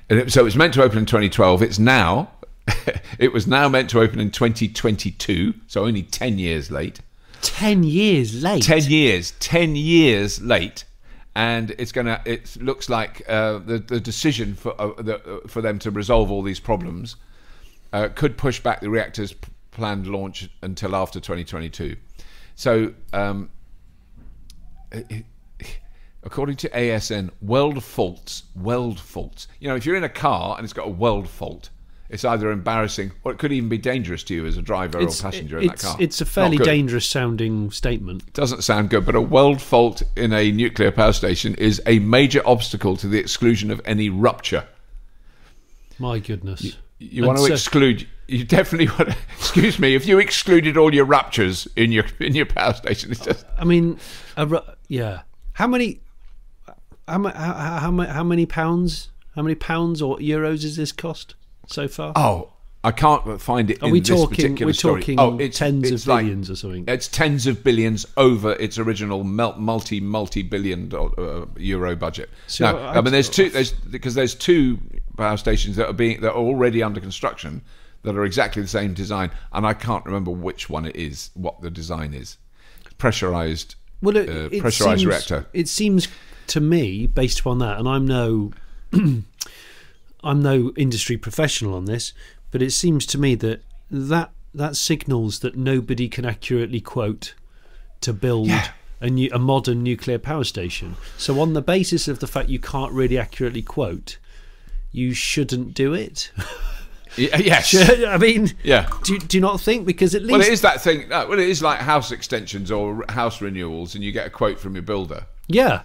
C: And it, so it was meant to open in 2012. It's now, <laughs> it was now meant to open in 2022. So only 10 years late.
A: Ten years late.
C: 10 years, 10 years late. And it's gonna. It looks like uh, the the decision for uh, the, uh, for them to resolve all these problems uh, could push back the reactor's planned launch until after 2022. So, um, according to ASN, weld faults, weld faults. You know, if you're in a car and it's got a weld fault, it's either embarrassing or it could even be dangerous to you as a driver
A: It's,
C: or passenger in that car.
A: it's a fairly dangerous sounding statement.
C: Doesn't sound good, but a weld fault in a nuclear power station is a major obstacle to the exclusion of any rupture.
A: My goodness.
C: You
A: And
C: want to
A: so-
C: exclude. You definitely <laughs> want. To, excuse me. If you excluded all your ruptures in your in your power station, it's just
A: I mean, a, yeah. How many? How, how, how, how, many pounds? How many pounds or euros has this cost so far?
C: oh, I can't find it.
A: Are
C: in
A: we talking?
C: particular
A: We're
C: story.
A: talking
C: Oh, it's
A: tens
C: it's
A: of
C: like-
A: billions or something.
C: It's tens of billions over its original multi multi billion uh, euro budget.
A: So
C: no,
A: I-
C: I mean there's two there's because there's two power stations that are being that are already under construction that are exactly the same design, and I can't remember which one it is, what the design is. Pressurized,
A: Well, it,
C: uh,
A: it
C: pressurized
A: seems,
C: reactor.
A: It seems to me, based upon that, and I'm no, <clears throat> I'm no industry professional on this, but it seems to me that that that signals that nobody can accurately quote to build
C: Yeah.
A: a new a modern nuclear power station. So, on the basis of the fact you can't really accurately quote, you shouldn't do it.
C: Y- yes, <laughs>
A: I mean,
C: yeah.
A: do, do you not think? Because at least
C: Well, it is that thing. uh, Well, it is like house extensions or house renewals, and you get a quote from your builder.
A: yeah.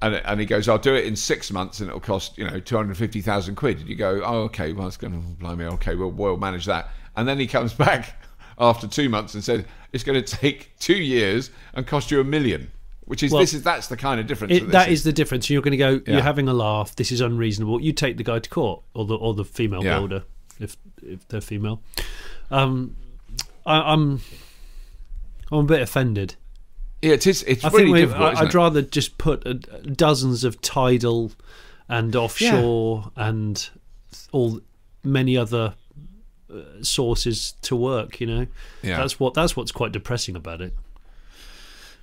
C: And, and he goes, I'll do it in six months and it'll cost, you know, 250,000 quid. And you go, oh, okay, well, it's going to blimey, okay, we'll, we'll manage that. And then he comes <laughs> back after two months and said, it's going to take two years and cost you a million. Which is,
A: Well,
C: this is, that's the kind of difference.
A: It, that is the difference. You're going to go.
C: Yeah.
A: You're having a laugh. This is unreasonable. You take the guy to court, or the or the female
C: Yeah.
A: builder, if if they're female. Um, I, I'm I'm a bit offended.
C: Yeah, it is, it's
A: I
C: really
A: think
C: difficult.
A: I,
C: it?
A: rather just put uh dozens of tidal and offshore and all many other uh, sources to work. You know,
C: Yeah.
A: that's what that's what's quite depressing about it.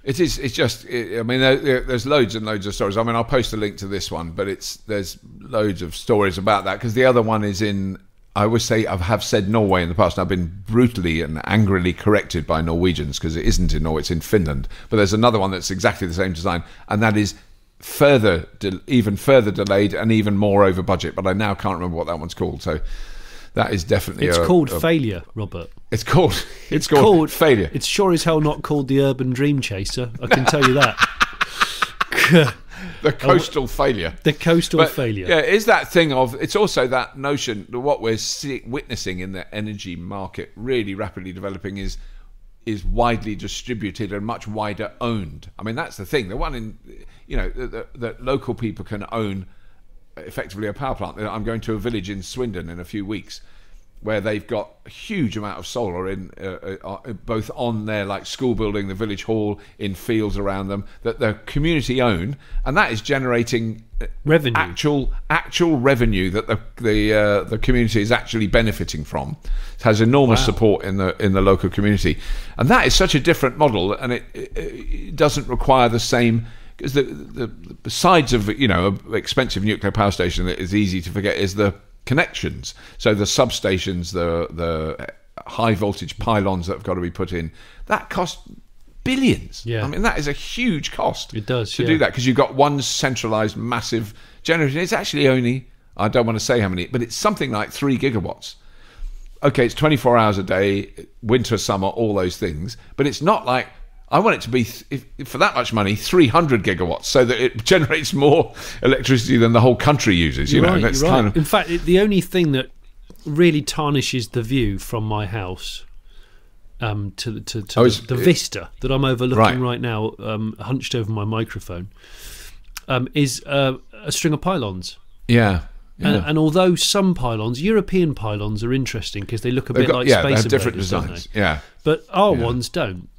C: It is. It's just. It, I mean, there- there's loads and loads of stories. I mean, I'll post a link to this one, but it's there's loads of stories about that because the other one is in. I always say I have said Norway in the past. And I've been brutally and angrily corrected by Norwegians because it isn't in Norway; it's in Finland. But there's another one that's exactly the same design, and that is further, de- even further delayed and even more over budget. But I now can't remember what that one's called. So that is definitely.
A: It's
C: a-
A: called
C: a-
A: failure, Robert.
C: It's called. <laughs> It's,
A: It's
C: called,
A: called
C: failure.
A: It's sure as hell not called the Urban Dream Chaser. I can tell you that. <laughs>
C: the coastal failure.
A: The coastal
C: But,
A: failure.
C: Yeah, is that thing of it's also that notion that what we're see, witnessing in the energy market really rapidly developing is is widely distributed and much wider owned. I mean, that's the thing. The one in you know that, that local people can own effectively a power plant. I'm going to a village in Swindon in a few weeks where they've got a huge amount of solar in uh, uh, uh, both on their like school building, the village hall, in fields around them that the community own, and that is generating uh,
A: Revenue.
C: actual actual revenue that the the uh, the community is actually benefiting from. It has enormous support in the in the local community, and that is such a different model, and it, it, it doesn't require the same. Because the, the the sides of you know an expensive nuclear power station that is easy to forget is the connections. So the substations, the the high voltage pylons that have got to be put in, that cost billions.
A: Yeah.
C: I mean that is a huge cost.
A: It does,
C: to
A: yeah.
C: do that because you've got one centralized massive generator. It's actually only I don't want to say how many, but it's something like three gigawatts. Okay, it's 24 hours a day, winter, summer, all those things, but it's not like I want it to be th- if, for that much money, 300 gigawatts, so that it <laughs> generates more electricity than the whole country uses. You
A: You're
C: know,
A: right,
C: that's
A: right.
C: kind of
A: In fact, it, the only thing that really tarnishes the view from my house um, to, to, to
C: Oh,
A: the, the vista that I'm overlooking
C: Right.
A: right, now, um, hunched over my microphone, um, is uh, a string of pylons.
C: yeah. yeah.
A: And, and although some pylons, European pylons, are interesting because they look a
C: They've
A: bit
C: got,
A: like
C: yeah,
A: space
C: they have different
A: invaders, don't
C: designs. Yeah,
A: But our
C: Yeah.
A: ones don't.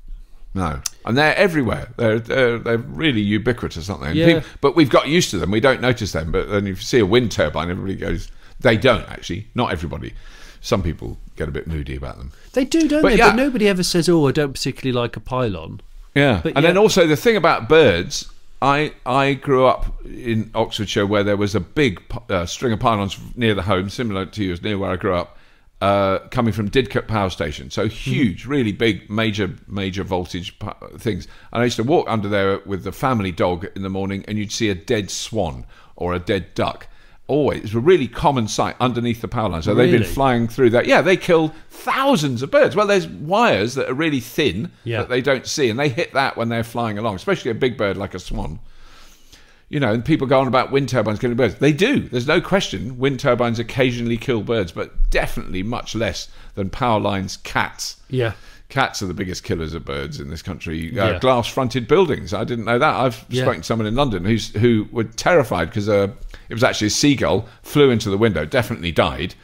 C: No, and they're everywhere. They're they're, they're really ubiquitous, aren't they? And
A: Yeah.
C: people- but we've got used to them. We don't notice them. But then if you see a wind turbine, everybody goes. They don't actually. Not everybody. Some people get a bit moody about them.
A: They do, don't
C: But
A: they?
C: yeah.
A: But nobody ever says, "Oh, I don't particularly like a pylon."
C: Yeah,
A: But
C: and then also the thing about birds. I I grew up in Oxfordshire where there was a big p- uh, string of pylons near the home, similar to yours, near where I grew up, uh, coming from Didcot Power Station. So huge, really big, major major voltage things. And I used to walk under there with the family dog in the morning, and you'd see a dead swan or a dead duck. Always, it's a really common sight underneath the power line. So they've been flying through that. Yeah, they kill thousands of birds. Well, there's wires that are really thin
A: Yeah.
C: that they don't see, and they hit that when they're flying along, especially a big bird like a swan. You know, and people go on about wind turbines killing birds. They do. There's no question. Wind turbines occasionally kill birds, but definitely much less than power lines, cats.
A: Yeah,
C: Cats are the biggest killers of birds in this country.
A: Yeah.
C: Uh, Glass-fronted buildings. I didn't know that. I've
A: Yeah.
C: spoken to someone in London who's who were terrified because uh, it was actually a seagull flew into the window, definitely died,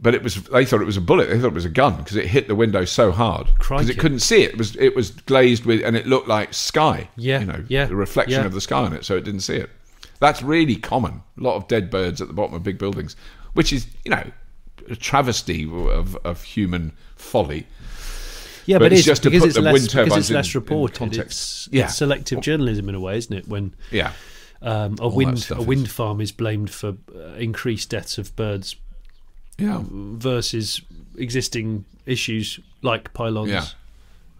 C: but it was they thought it was a bullet. They thought it was a gun because it hit the window so hard because it couldn't see it. It was it was glazed with and it looked like sky.
A: Yeah,
C: you know,
A: yeah,
C: the reflection
A: yeah.
C: of the sky on it, so it didn't see it. That's really common. A lot of dead birds at the bottom of big buildings, which is you know a travesty of of human folly.
A: Yeah,
C: But
A: but,
C: it's
A: it's
C: just to
A: because
C: put the
A: less,
C: wind
A: because
C: turbines
A: it's less
C: in- in
A: reported.
C: context.
A: It's,
C: Yeah.
A: it's selective journalism in a way, isn't it? When
C: Yeah,
A: um, a
C: that
A: wind a wind farm is blamed for uh, increased deaths of birds
C: yeah.
A: versus existing issues like pylons,
C: Yeah.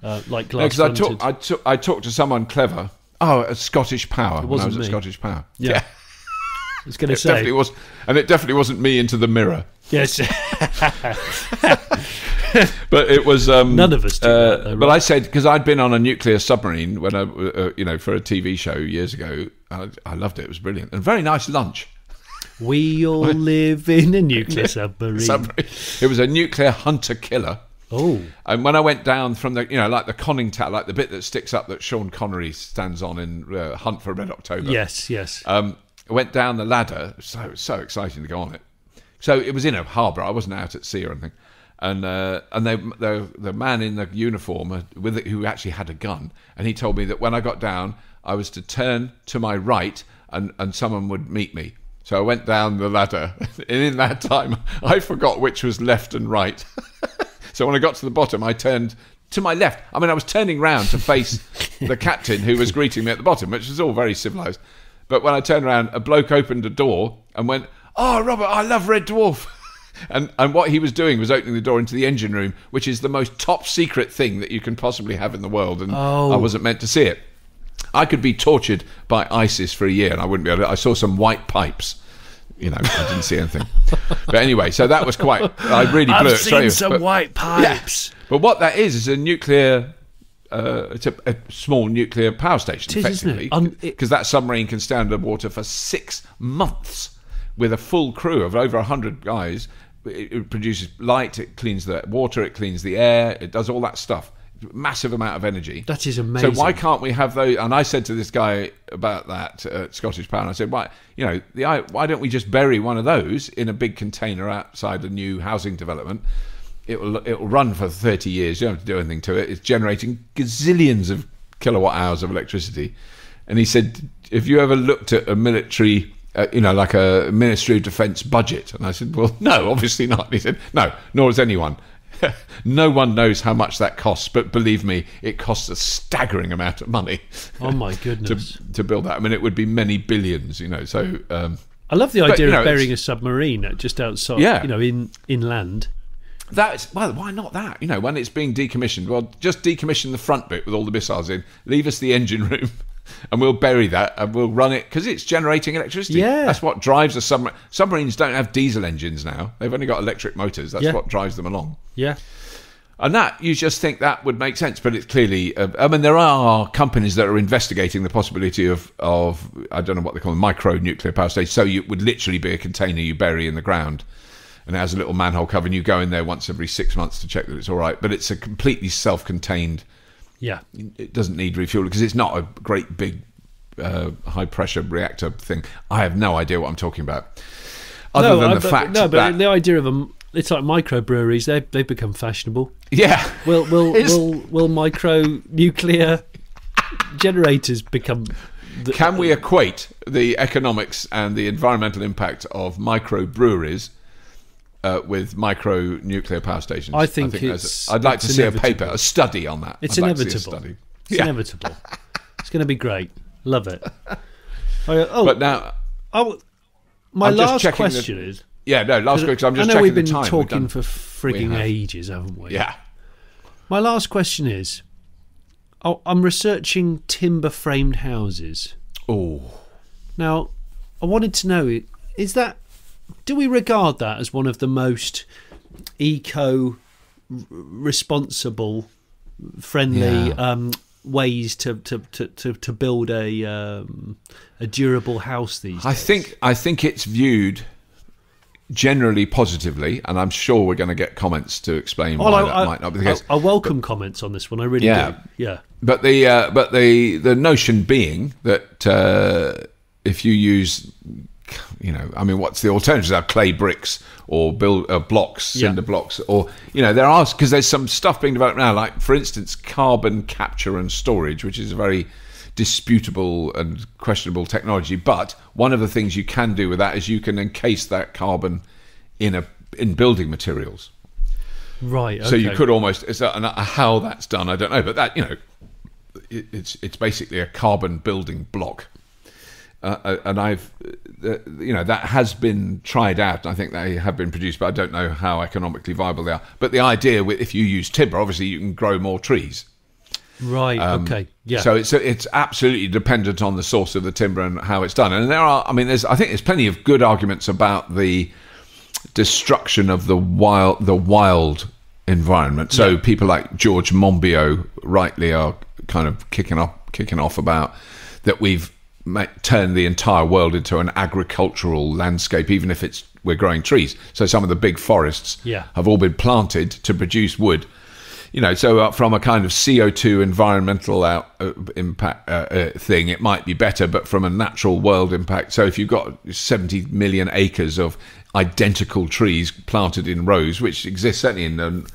A: uh, like glass
C: Because I talked, I, I talked to someone clever. Oh, at Scottish Power. It
A: wasn't
C: when I was
A: me.
C: at Scottish Power.
A: Yeah. I was going to
C: it definitely was, and it definitely wasn't me into the mirror.
A: yes. <laughs>
C: But it was um,
A: None of us
C: uh,
A: that, though,
C: But? I said because I'd been on a nuclear submarine when I, uh, you know, for a TV show years ago. I, I loved it. It was brilliant and very nice lunch.
A: We all live in a nuclear <laughs> submarine.
C: Submarine. It was a nuclear hunter killer.
A: oh,
C: And when I went down from the, you know, like the conning tower, like the bit that sticks up that Sean Connery stands on in uh, Hunt for Red October.
A: yes, yes.
C: Um, I went down the ladder. So it was so exciting to go on it. So it was in a harbour. I wasn't out at sea or anything. And uh, and they, the the man in the uniform uh, with it, who actually had a gun, and he told me that when I got down, I was to turn to my right, and and someone would meet me. So I went down the ladder, <laughs> and in that time, I forgot which was left and right. <laughs> So when I got to the bottom, I turned to my left. I mean, I was turning round to face <laughs> the captain who was greeting me at the bottom, which was all very civilized. But when I turned around, a bloke opened a door and went, "Oh, Robert, I love Red Dwarf." And, and what he was doing was opening the door into the engine room, which is the most top secret thing that you can possibly have in the world. And
A: Oh.
C: I wasn't meant to see it. I could be tortured by ISIS for a year and I wouldn't be able to. I saw some white pipes. You know, I didn't see anything. <laughs> But anyway, so that was quite. I really blew
A: I've
C: it
A: seen some
C: but-
A: white pipes.
C: but what that is is a nuclear. Uh, it's a, a small nuclear power station,
A: It is,
C: effectively, because that submarine can stay underwater for six months with a full crew of over hundred guys. It, it produces light, it cleans the water, it cleans the air, it does all that stuff. Massive amount of energy.
A: That is amazing.
C: So why can't we have those? And I said to this guy about that at Scottish Power, and I said, why, you know, the, why don't we just bury one of those in a big container outside a new housing development? It will it will run for thirty years. You don't have to do anything to it. It's generating gazillions of kilowatt hours of electricity. And he said, have you ever looked at a military? Uh, you know, like a Ministry of Defence budget, and I said, "Well, <laughs> no, obviously not." And he said, "No, nor has anyone. <laughs> no one knows how much that costs, but believe me, it costs a staggering amount of money
A: Oh my <laughs> goodness!
C: to to build that. I mean, it would be many billions, you know. So um,
A: I love the
C: But,
A: idea
C: you know,
A: of burying a submarine just outside,
C: Yeah.
A: you know, in inland.
C: that's well, why not that? You know, when it's being decommissioned, well, just decommission the front bit with all the missiles in. Leave us the engine room. <laughs> And we'll bury that, and we'll run it because it's generating electricity.
A: Yeah.
C: that's what drives a submarine. Submarines don't have diesel engines now; they've only got electric motors. That's
A: Yeah.
C: what drives them along.
A: Yeah,
C: And that you just think that would make sense, but it's clearly. Uh, I mean, there are companies that are investigating the possibility of of I don't know what they call them, micro nuclear power stations. So it would literally be a container you bury in the ground, and it has a little manhole cover, and you go in there once every six months to check that it's all right. But it's a completely self-contained.
A: Yeah.
C: It doesn't need refueling because it's not a great big uh, high pressure reactor thing. I have no idea what I'm talking about. Other
A: no,
C: than
A: I-
C: the
A: but-
C: fact
A: no, but the idea of them, it's like microbreweries. They they've become fashionable.
C: yeah,
A: Will will <laughs> will will micro nuclear generators become? The,
C: Can we equate the economics and the environmental impact of microbreweries uh, with micro nuclear power stations?
A: I think
C: that's
A: it's-
C: I'd like
A: it's
C: to see a paper, a study on that.
A: It's
C: I'd like a
A: inevitable.
C: study.
A: It's
C: Yeah.
A: inevitable. It's going to be great. Love it. <laughs> Oh, oh,
C: But now,
A: oh, my
C: I'm
A: last
C: checking the-
A: question is.
C: yeah, no, last. 'cause I'm just
A: I know
C: checking
A: we've been talking
C: done-
A: for frigging
C: have.
A: ages, haven't we?
C: yeah.
A: My last question is oh, I'm researching timber framed houses.
C: Oh,
A: Now, I wanted to know is that, do we regard that as one of the most eco responsible, friendly
C: Yeah.
A: um, ways to, to, to, to, to build a, um, a durable house these days?
C: I think I think it's viewed generally positively, and I'm sure we're going to get comments to explain why
A: I,
C: that
A: I-
C: might not be the case.
A: I, I welcome comments on this one. I really
C: Yeah.
A: do. Yeah.
C: But the uh, but the the notion being that uh, if you use you know, I mean, what's the alternatives? Are clay bricks or build uh, blocks,
A: Yeah.
C: cinder blocks, or you know, there are because there's some stuff being developed now, like for instance, carbon capture and storage, which is a very disputable and questionable technology. But one of the things you can do with that is you can encase that carbon in a in building materials.
A: Right. Okay.
C: So you could almost it's a, and how that's done, I don't know, but that you know, it, it's it's basically a carbon building block, uh, uh, and I've uh, you know that has been tried out. I think they have been produced, but I don't know how economically viable they are. But the idea, with, if you use timber, obviously you can grow more trees.
A: Right. okay. Yeah.
C: um, So it's it's absolutely dependent on the source of the timber and how it's done. And there are, I mean, there's I think there's plenty of good arguments about the destruction of the wild the wild environment. So people like George Monbiot rightly are kind of kicking off kicking off about that we've turned the entire world into an agricultural landscape, even if it's we're growing trees. So some of the big forests
A: Yeah.
C: have all been planted to produce wood. You know, so uh, from a kind of CO2 environmental out, uh, impact uh, uh, thing, it might be better, but from a natural world impact. So if you've got 70 million acres of identical trees planted in rows, which exists certainly in um,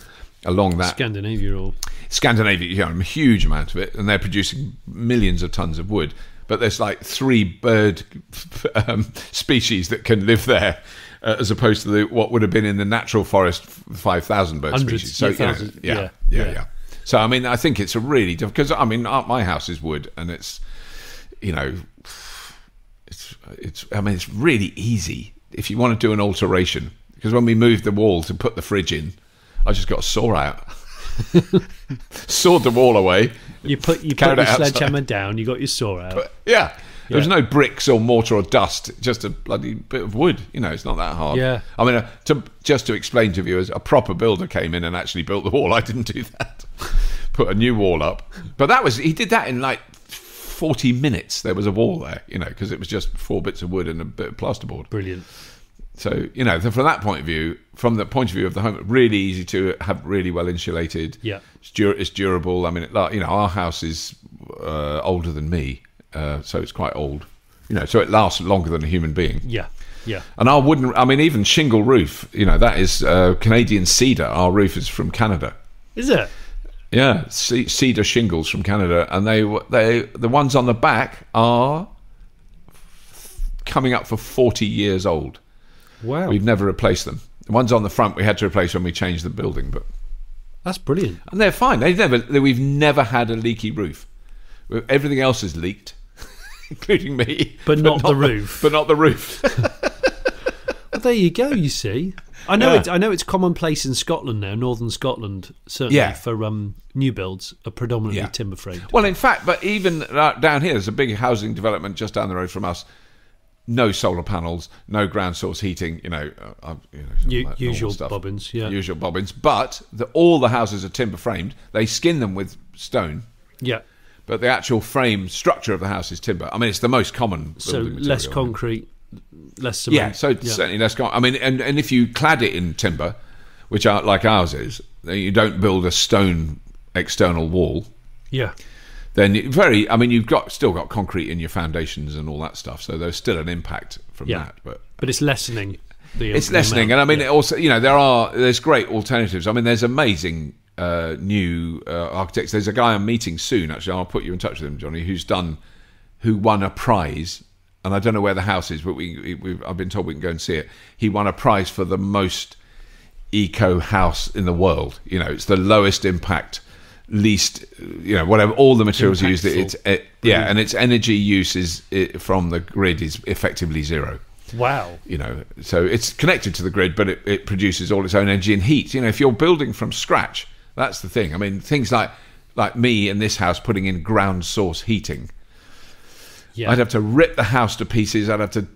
C: along that
A: Scandinavia or
C: Scandinavia, you know, a huge amount of it, and they're producing millions of tons of wood. But there's like three bird <laughs> um, species that can live there, uh, as opposed to the, what would have been in the natural forest five thousand bird
A: Hundreds,
C: species. So
A: yeah,
C: you know, yeah,
A: yeah,
C: yeah,
A: yeah.
C: yeah, So I mean, I think it's a really because I mean, my house is wood, and it's you know, it's it's I mean, it's really easy if you want to do an alteration. Because when we moved the wall to put the fridge in, I just got a saw out. <laughs> sawed the wall away.
A: You put you put your sledgehammer down. You got your saw out.
C: But yeah, there was no bricks or mortar or dust, just a bloody bit of wood. You know, it's not that hard.
A: Yeah.
C: I mean, uh, to, just to explain to viewers, a proper builder came in and actually built the wall. <laughs> I didn't do that. <laughs> Put a new wall up, but that was he did that in like forty minutes. There was a wall there, you know, because it was just four bits of wood and a bit of plasterboard.
A: Brilliant.
C: So you know, from that point of view, from the point of view of the home, really easy to have, really well insulated.
A: Yeah.
C: it's, dur- it's durable. I mean, it, like, you know, our house is uh, older than me, uh, so it's quite old. You know, so it lasts longer than a human being.
A: Yeah. Yeah.
C: And our wooden, I mean, even shingle roof. You know, that is uh, Canadian cedar. Our roof is from Canada.
A: Is it?
C: Yeah, ce- cedar shingles from Canada, and they they the ones on the back are coming up for forty years old.
A: Wow.
C: We've never replaced them. The ones on the front we had to replace when we changed the building, but
A: That's brilliant.
C: and they're fine. They've never they- we've never had a leaky roof. Everything else is leaked, <laughs> including me,
A: But not the roof.
C: But not the roof. <laughs>
A: Well, there you go. You see, I know
C: Yeah.
A: it's I know it's commonplace in Scotland now, northern Scotland, certainly
C: Yeah.
A: for um, new builds are predominantly
C: Yeah.
A: timber framed.
C: well, in fact, but even uh, down here, there's a big housing development just down the road from us. No solar panels, no ground source heating. You know, uh, uh, you know
A: U-
C: like
A: usual bobbins, yeah.
C: usual bobbins. But the, all the houses are timber framed. They skin them with stone.
A: Yeah.
C: But the actual frame structure of the house is timber. I mean, it's the most common.
A: So less concrete, less cement.
C: Yeah, so it's certainly less. Con- I mean, and, and if you clad it in timber, which are like ours is, then you don't build a stone external wall.
A: yeah.
C: Then very, I mean, you've got still got concrete in your foundations and all that stuff. So there's still an impact from
A: Yeah.
C: that. But
A: But it's lessening. The,
C: it's
A: the
C: lessening, and. I mean,
A: Yeah.
C: it also, you know, there are there's great alternatives. I mean, there's amazing uh, new uh, architects. There's a guy I'm meeting soon. Actually, I'll put you in touch with him, Jonny, who's done, who won a prize, and I don't know where the house is, but we, we I've been told we can go and see it. He won a prize for the most eco house in the world. You know, it's the lowest impact. Least, you know, whatever all the materials used, it's it, yeah, and its energy use is it, from the grid is effectively zero.
A: Wow.
C: you know so it's connected to the grid but it, it produces all its own energy and heat. You know if you're building from scratch that's the thing. I mean things like like me in this house putting in ground source heating
A: Yeah.
C: i'd have to rip the house to pieces i'd have to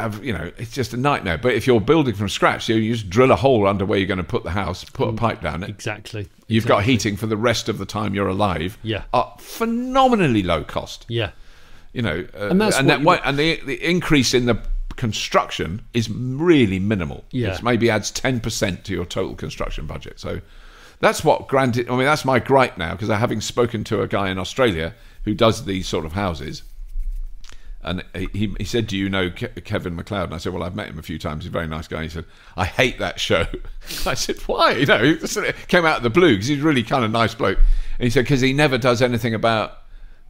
C: have you know it's just a nightmare but if you're building from scratch you, just drill a hole under where you're going to put the house put a pipe down it
A: exactly.
C: you've got heating for the rest of the time you're alive
A: Yeah.
C: at phenomenally low cost
A: Yeah.
C: you know, uh,
A: And that's
C: and that way, and the the increase in the construction is really minimal.
A: Yeah.
C: it maybe adds ten percent to your total construction budget. So that's what granted. I mean, that's my gripe now because I having spoken to a guy in Australia who does these sort of houses, and he, he said, "Do you know Ke- Kevin McCloud?" And I said, "Well, I've met him a few times. He's a very nice guy." He said, "I hate that show." <laughs> I said, "Why?" You know, of came out of the blue because he's really kind of nice bloke. And he said, "Because he never does anything about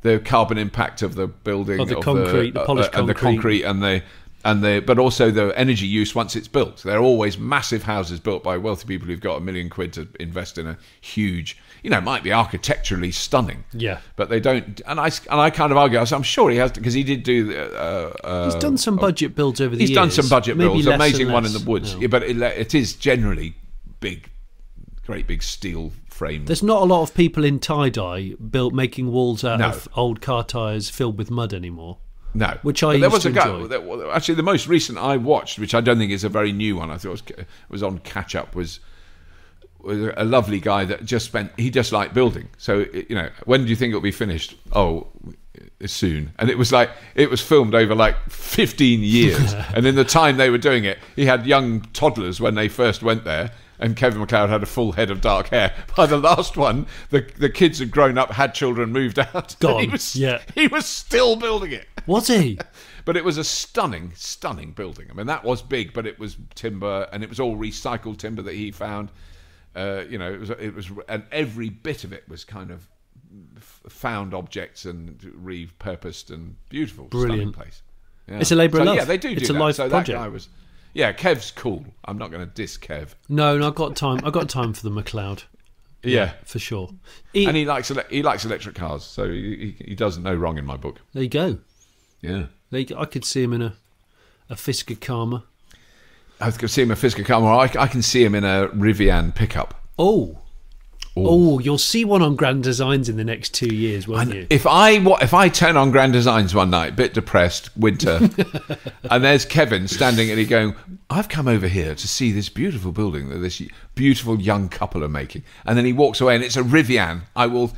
C: the carbon impact of the building,
A: Of the
C: of
A: concrete, the
C: uh,
A: polished
C: and the
A: concrete.
C: concrete, and the and the, but also the energy use once it's built. There are always massive houses built by wealthy people who've got a million quid to invest in a huge, you know, it might be architecturally stunning,
A: Yeah.
C: but they don't. And I and I kind of argue. I said, I'm sure he has because he did do. Uh, uh,
A: He's done some budget builds over the
C: he's
A: years.
C: done some budget
A: Maybe
C: builds.
A: less
C: Amazing
A: and
C: one in the woods,
A: now.
C: yeah, but it, it is generally big, great big steel Frame.
A: There's not a lot of people in tie dye built making walls out
C: No.
A: of old car tires filled with mud anymore.
C: No,
A: Which I
C: But there
A: used
C: was
A: to
C: a guy. that- actually, the most recent I watched, which I don't think is a very new one, I thought was, was on catch up, was was a lovely guy that just spent. He just liked building. So you know, when do you think it'll be finished? Oh, soon. And it was like it was filmed over like 15 years. <laughs> and in the time they were doing it, he had young toddlers when they first went there. And Kevin McCloud had a full head of dark hair. <laughs> By the last one, the the kids had grown up, had children, moved out. <laughs>
A: Gone,
C: he was,
A: yeah.
C: he was still building it.
A: Was he? <laughs>
C: But it was a stunning, stunning building. I mean, that was big, but it was timber, and it was all recycled timber that he found. Uh, you know, it was, it was, and every bit of it was kind of found objects and repurposed and beautiful, stunning
A: Brilliant.
C: place. Yeah.
A: It's a labour of love.
C: Yeah, they do.
A: It's
C: do
A: a
C: that.
A: life
C: so
A: project.
C: That guy was, yeah, Kev's cool. I'm not going to diss Kev.
A: No, no, I've got time. I've got time for the McCloud <laughs>
C: Yeah.
A: for sure. He,
C: And he likes ele- he likes electric cars, so he, he, he does no wrong in my book.
A: there you go.
C: Yeah.
A: I could see him in a a Fisker Karma.
C: I could see him in a Fisker or I, I can see him in a Rivian pickup.
A: Oh. Oh, you'll see one on Grand Designs in the next two years, won't you?
C: If I wa- if I turn on Grand Designs one night, bit depressed, winter, <laughs> and there's Kevin standing and he going, "I've come over here to see this beautiful building that this beautiful young couple are making," and then he walks away and it's a Rivian. I will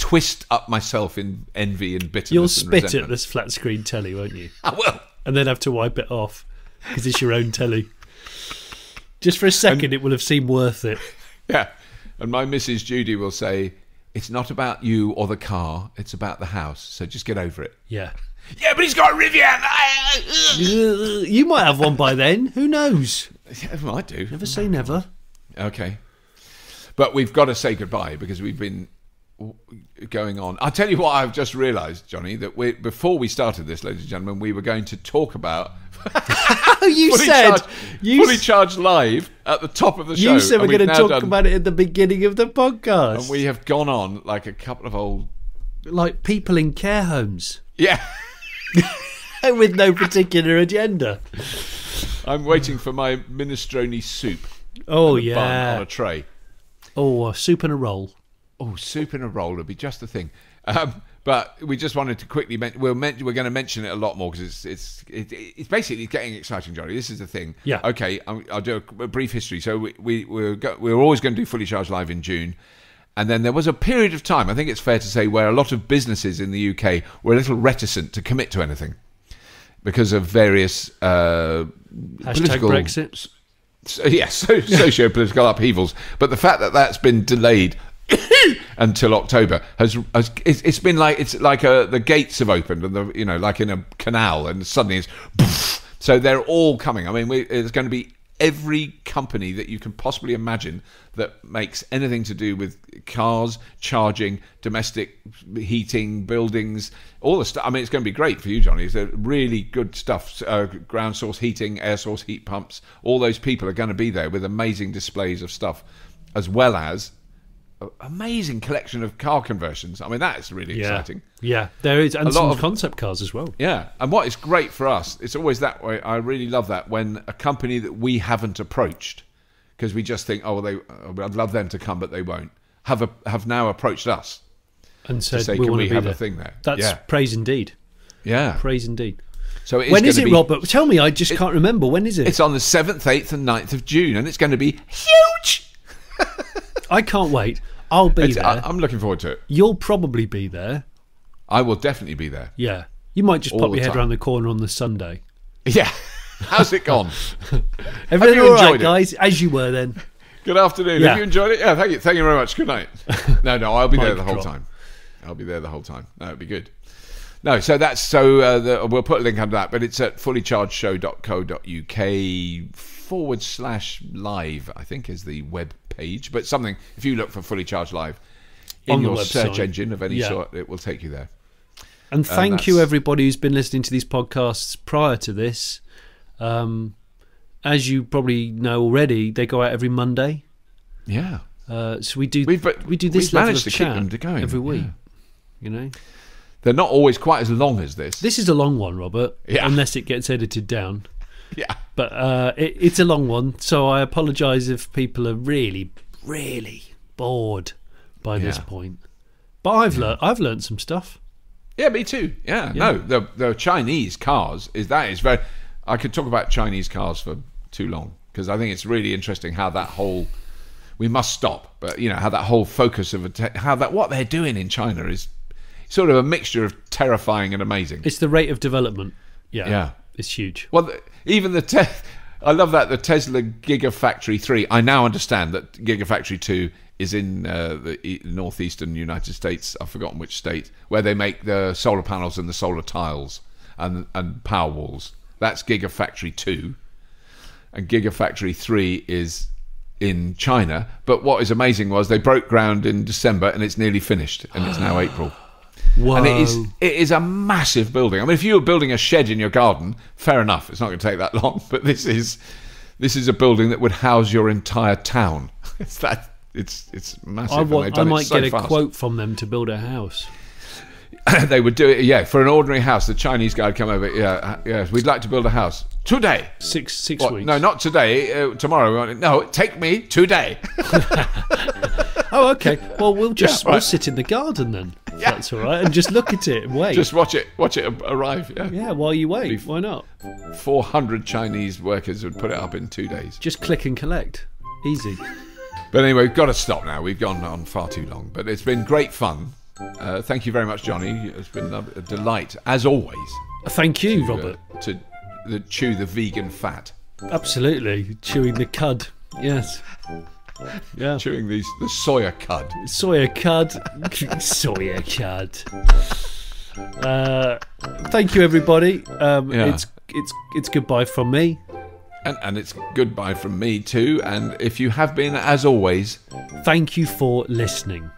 C: twist up myself in envy and bitterness.
A: You'll
C: and
A: spit at this flat screen telly, won't you? <laughs>
C: I will.
A: And then have to wipe it off because it's your own telly. Just for a second, it will have seemed worth it. <laughs>
C: Yeah, and my Mrs. Judy will say, "It's not about you or the car; it's about the house. So just get over it."
A: Yeah. <laughs>
C: Yeah, but he's got a Rivian.
A: You might have one by then. Who knows?
C: Yeah, I do.
A: Never say never.
C: Okay. But we've got to say goodbye because we've been going on. I'll tell you what I've just realised, Jonny, that we, before we started this, ladies and gentlemen, we were going to talk about <laughs>
A: you
C: fully,
A: said
C: charged,
A: you,
C: fully charged live at the top of the show.
A: you said we're going to talk
C: done-
A: about it at the beginning of the podcast,
C: And we have gone on like a couple of old.
A: like people in care homes
C: Yeah. <laughs>
A: with no particular agenda.
C: I'm waiting for my minestrone soup
A: Oh
C: yeah, on a tray.
A: Oh, a soup and a roll.
C: Oh, soup in a roll would be just the thing. Um, but we just wanted to quickly mention. We're, men- we're going to mention it a lot more because it's it's it, it's basically getting exciting, Jonny. This is the thing.
A: Yeah.
C: Okay. I'll, I'll do a, a brief history. So we we we're, go, we were always going to do fully charged live in June. And then there was a period of time, I think it's fair to say, where a lot of businesses in the UK were a little reticent to commit to anything because of various uh, political
A: Brexit.
C: so, yes, <laughs> so, socio-political upheavals. But the fact that that's been delayed <coughs> until October has, has it's, it's been like it's like a, the gates have opened and the you know like in a canal and suddenly it's poof. <laughs> so they're all coming. I mean, we, it's going to be every company that you can possibly imagine that makes anything to do with cars, charging, domestic heating, buildings, all the stuff. I mean, it's going to be great for you, Jonny. It's really good stuff. Uh, ground source heating, air source heat pumps. All those people are going to be there with amazing displays of stuff, as well as amazing collection of car conversions. I mean, that is really
A: Yeah.
C: exciting.
A: Yeah, there is, and
C: A lot
A: some
C: of-
A: concept cars as well.
C: Yeah, and what is great for us, it's always that way. I really love that when a company that we haven't approached, because we just think, oh, well, they, uh, I'd love them to come, but they won't, have a, have now approached us
A: And said
C: say,
A: we
C: can we have
A: there.
C: a thing there?
A: That's
C: yeah,
A: praise indeed.
C: yeah.
A: Praise indeed.
C: So it
A: when is it,
C: be-
A: Robert? Tell me. I just can't remember. When is it?
C: It's on the seventh, eighth, and 9th of June, and it's going to be huge.
A: I can't wait. I'll be
C: It's-
A: there.
C: I, I'm looking forward to it.
A: You'll probably be there.
C: I will definitely be there.
A: Yeah. You might just
C: All
A: pop your head
C: time.
A: around the corner on the Sunday.
C: Yeah. How's it gone? <laughs>
A: Everything
C: you
A: all right,
C: enjoyed it?
A: guys? As you were then.
C: Good afternoon.
A: Yeah.
C: Have you enjoyed it? Yeah, thank you. Thank you very much. Good night. <laughs> No, no, I'll be there the whole
A: drop.
C: time. I'll be there the whole time. No, it'll be good. No, so that's so uh, the, we'll put a link under that, but it's at fullychargedshow.co.uk forward slash live. I think is the web page, but something if you look for fully charged live in your search engine of any
A: Yeah.
C: sort, it will take you there.
A: And thank you, everybody who's been listening to these podcasts prior to this. Um, as you probably know already, they go out every Monday.
C: Yeah,
A: Uh, so we do
C: We've-
A: we do this
C: we've
A: level
C: managed
A: of
C: to keep
A: chat
C: them going,
A: every week.
C: yeah.
A: You know,
C: they're not always quite as long as this.
A: this is a long one, Robert.
C: Yeah.
A: Unless it gets edited down. <laughs>
C: yeah,
A: But uh, it, it's a long one, so I apologise if people are really, really bored by this point. But I've learnt I've learnt some stuff.
C: yeah, me too. Yeah, no, the the Chinese cars is that is very. I could talk about Chinese cars for too long because I think it's really interesting how that whole. We must stop, but you know how that whole focus of how that what they're doing in China is sort of a mixture of terrifying and amazing.
A: It's the rate of development. Yeah,
C: Yeah.
A: It's huge.
C: Well, the, even the te- <laughs> I love that the Tesla Gigafactory three. I now understand that Gigafactory two is in uh, the northeastern United States. I've forgotten which state where they make the solar panels and the solar tiles and and power walls. That's Gigafactory two, and Gigafactory three is in China. But what is amazing was they broke ground in December and it's nearly finished, and it's now <sighs> April.
A: Whoa.
C: And it is it is a massive building. I mean, if you were building a shed in your garden, fair enough. It's not going to take that <laughs> long. But this is this is a building that would house your entire town. <laughs> It's that it's it's massive.
A: I, want, I might
C: so
A: get a
C: fast.
A: quote from them to build a house. <laughs>
C: they would do it. Yeah, for an ordinary house, the Chinese guy would come over. Yeah, uh, yes, we'd like to build a house today.
A: Six six
C: What?
A: weeks.
C: No, not today. Uh, tomorrow. We want it. No, take me today. <laughs>
A: Oh, okay. Well, we'll just
C: Yeah,
A: we'll sit in the garden then. if That's all right, and just look at it and wait.
C: Just watch it. Watch it arrive. Yeah.
A: yeah, while you wait, why not?
C: Four hundred Chinese workers would put it up in two days.
A: Just click and collect. Easy.
C: But anyway, we've got to stop now. We've gone on far too long. But it's been great fun. Uh, thank you very much, Jonny. It's been a delight, as always,
A: Thank you,
C: uh,
A: Robert.
C: to the, chew the vegan fat,
A: Absolutely, chewing the cud. Yes. Yeah.
C: chewing these the soya cud.
A: Soya cud. <laughs> Soya cud. Uh, thank you, everybody. Um,
C: Yeah.
A: It's it's it's goodbye from me.
C: And, and it's goodbye from me too. And if you have been, as always,
A: Thank you for listening.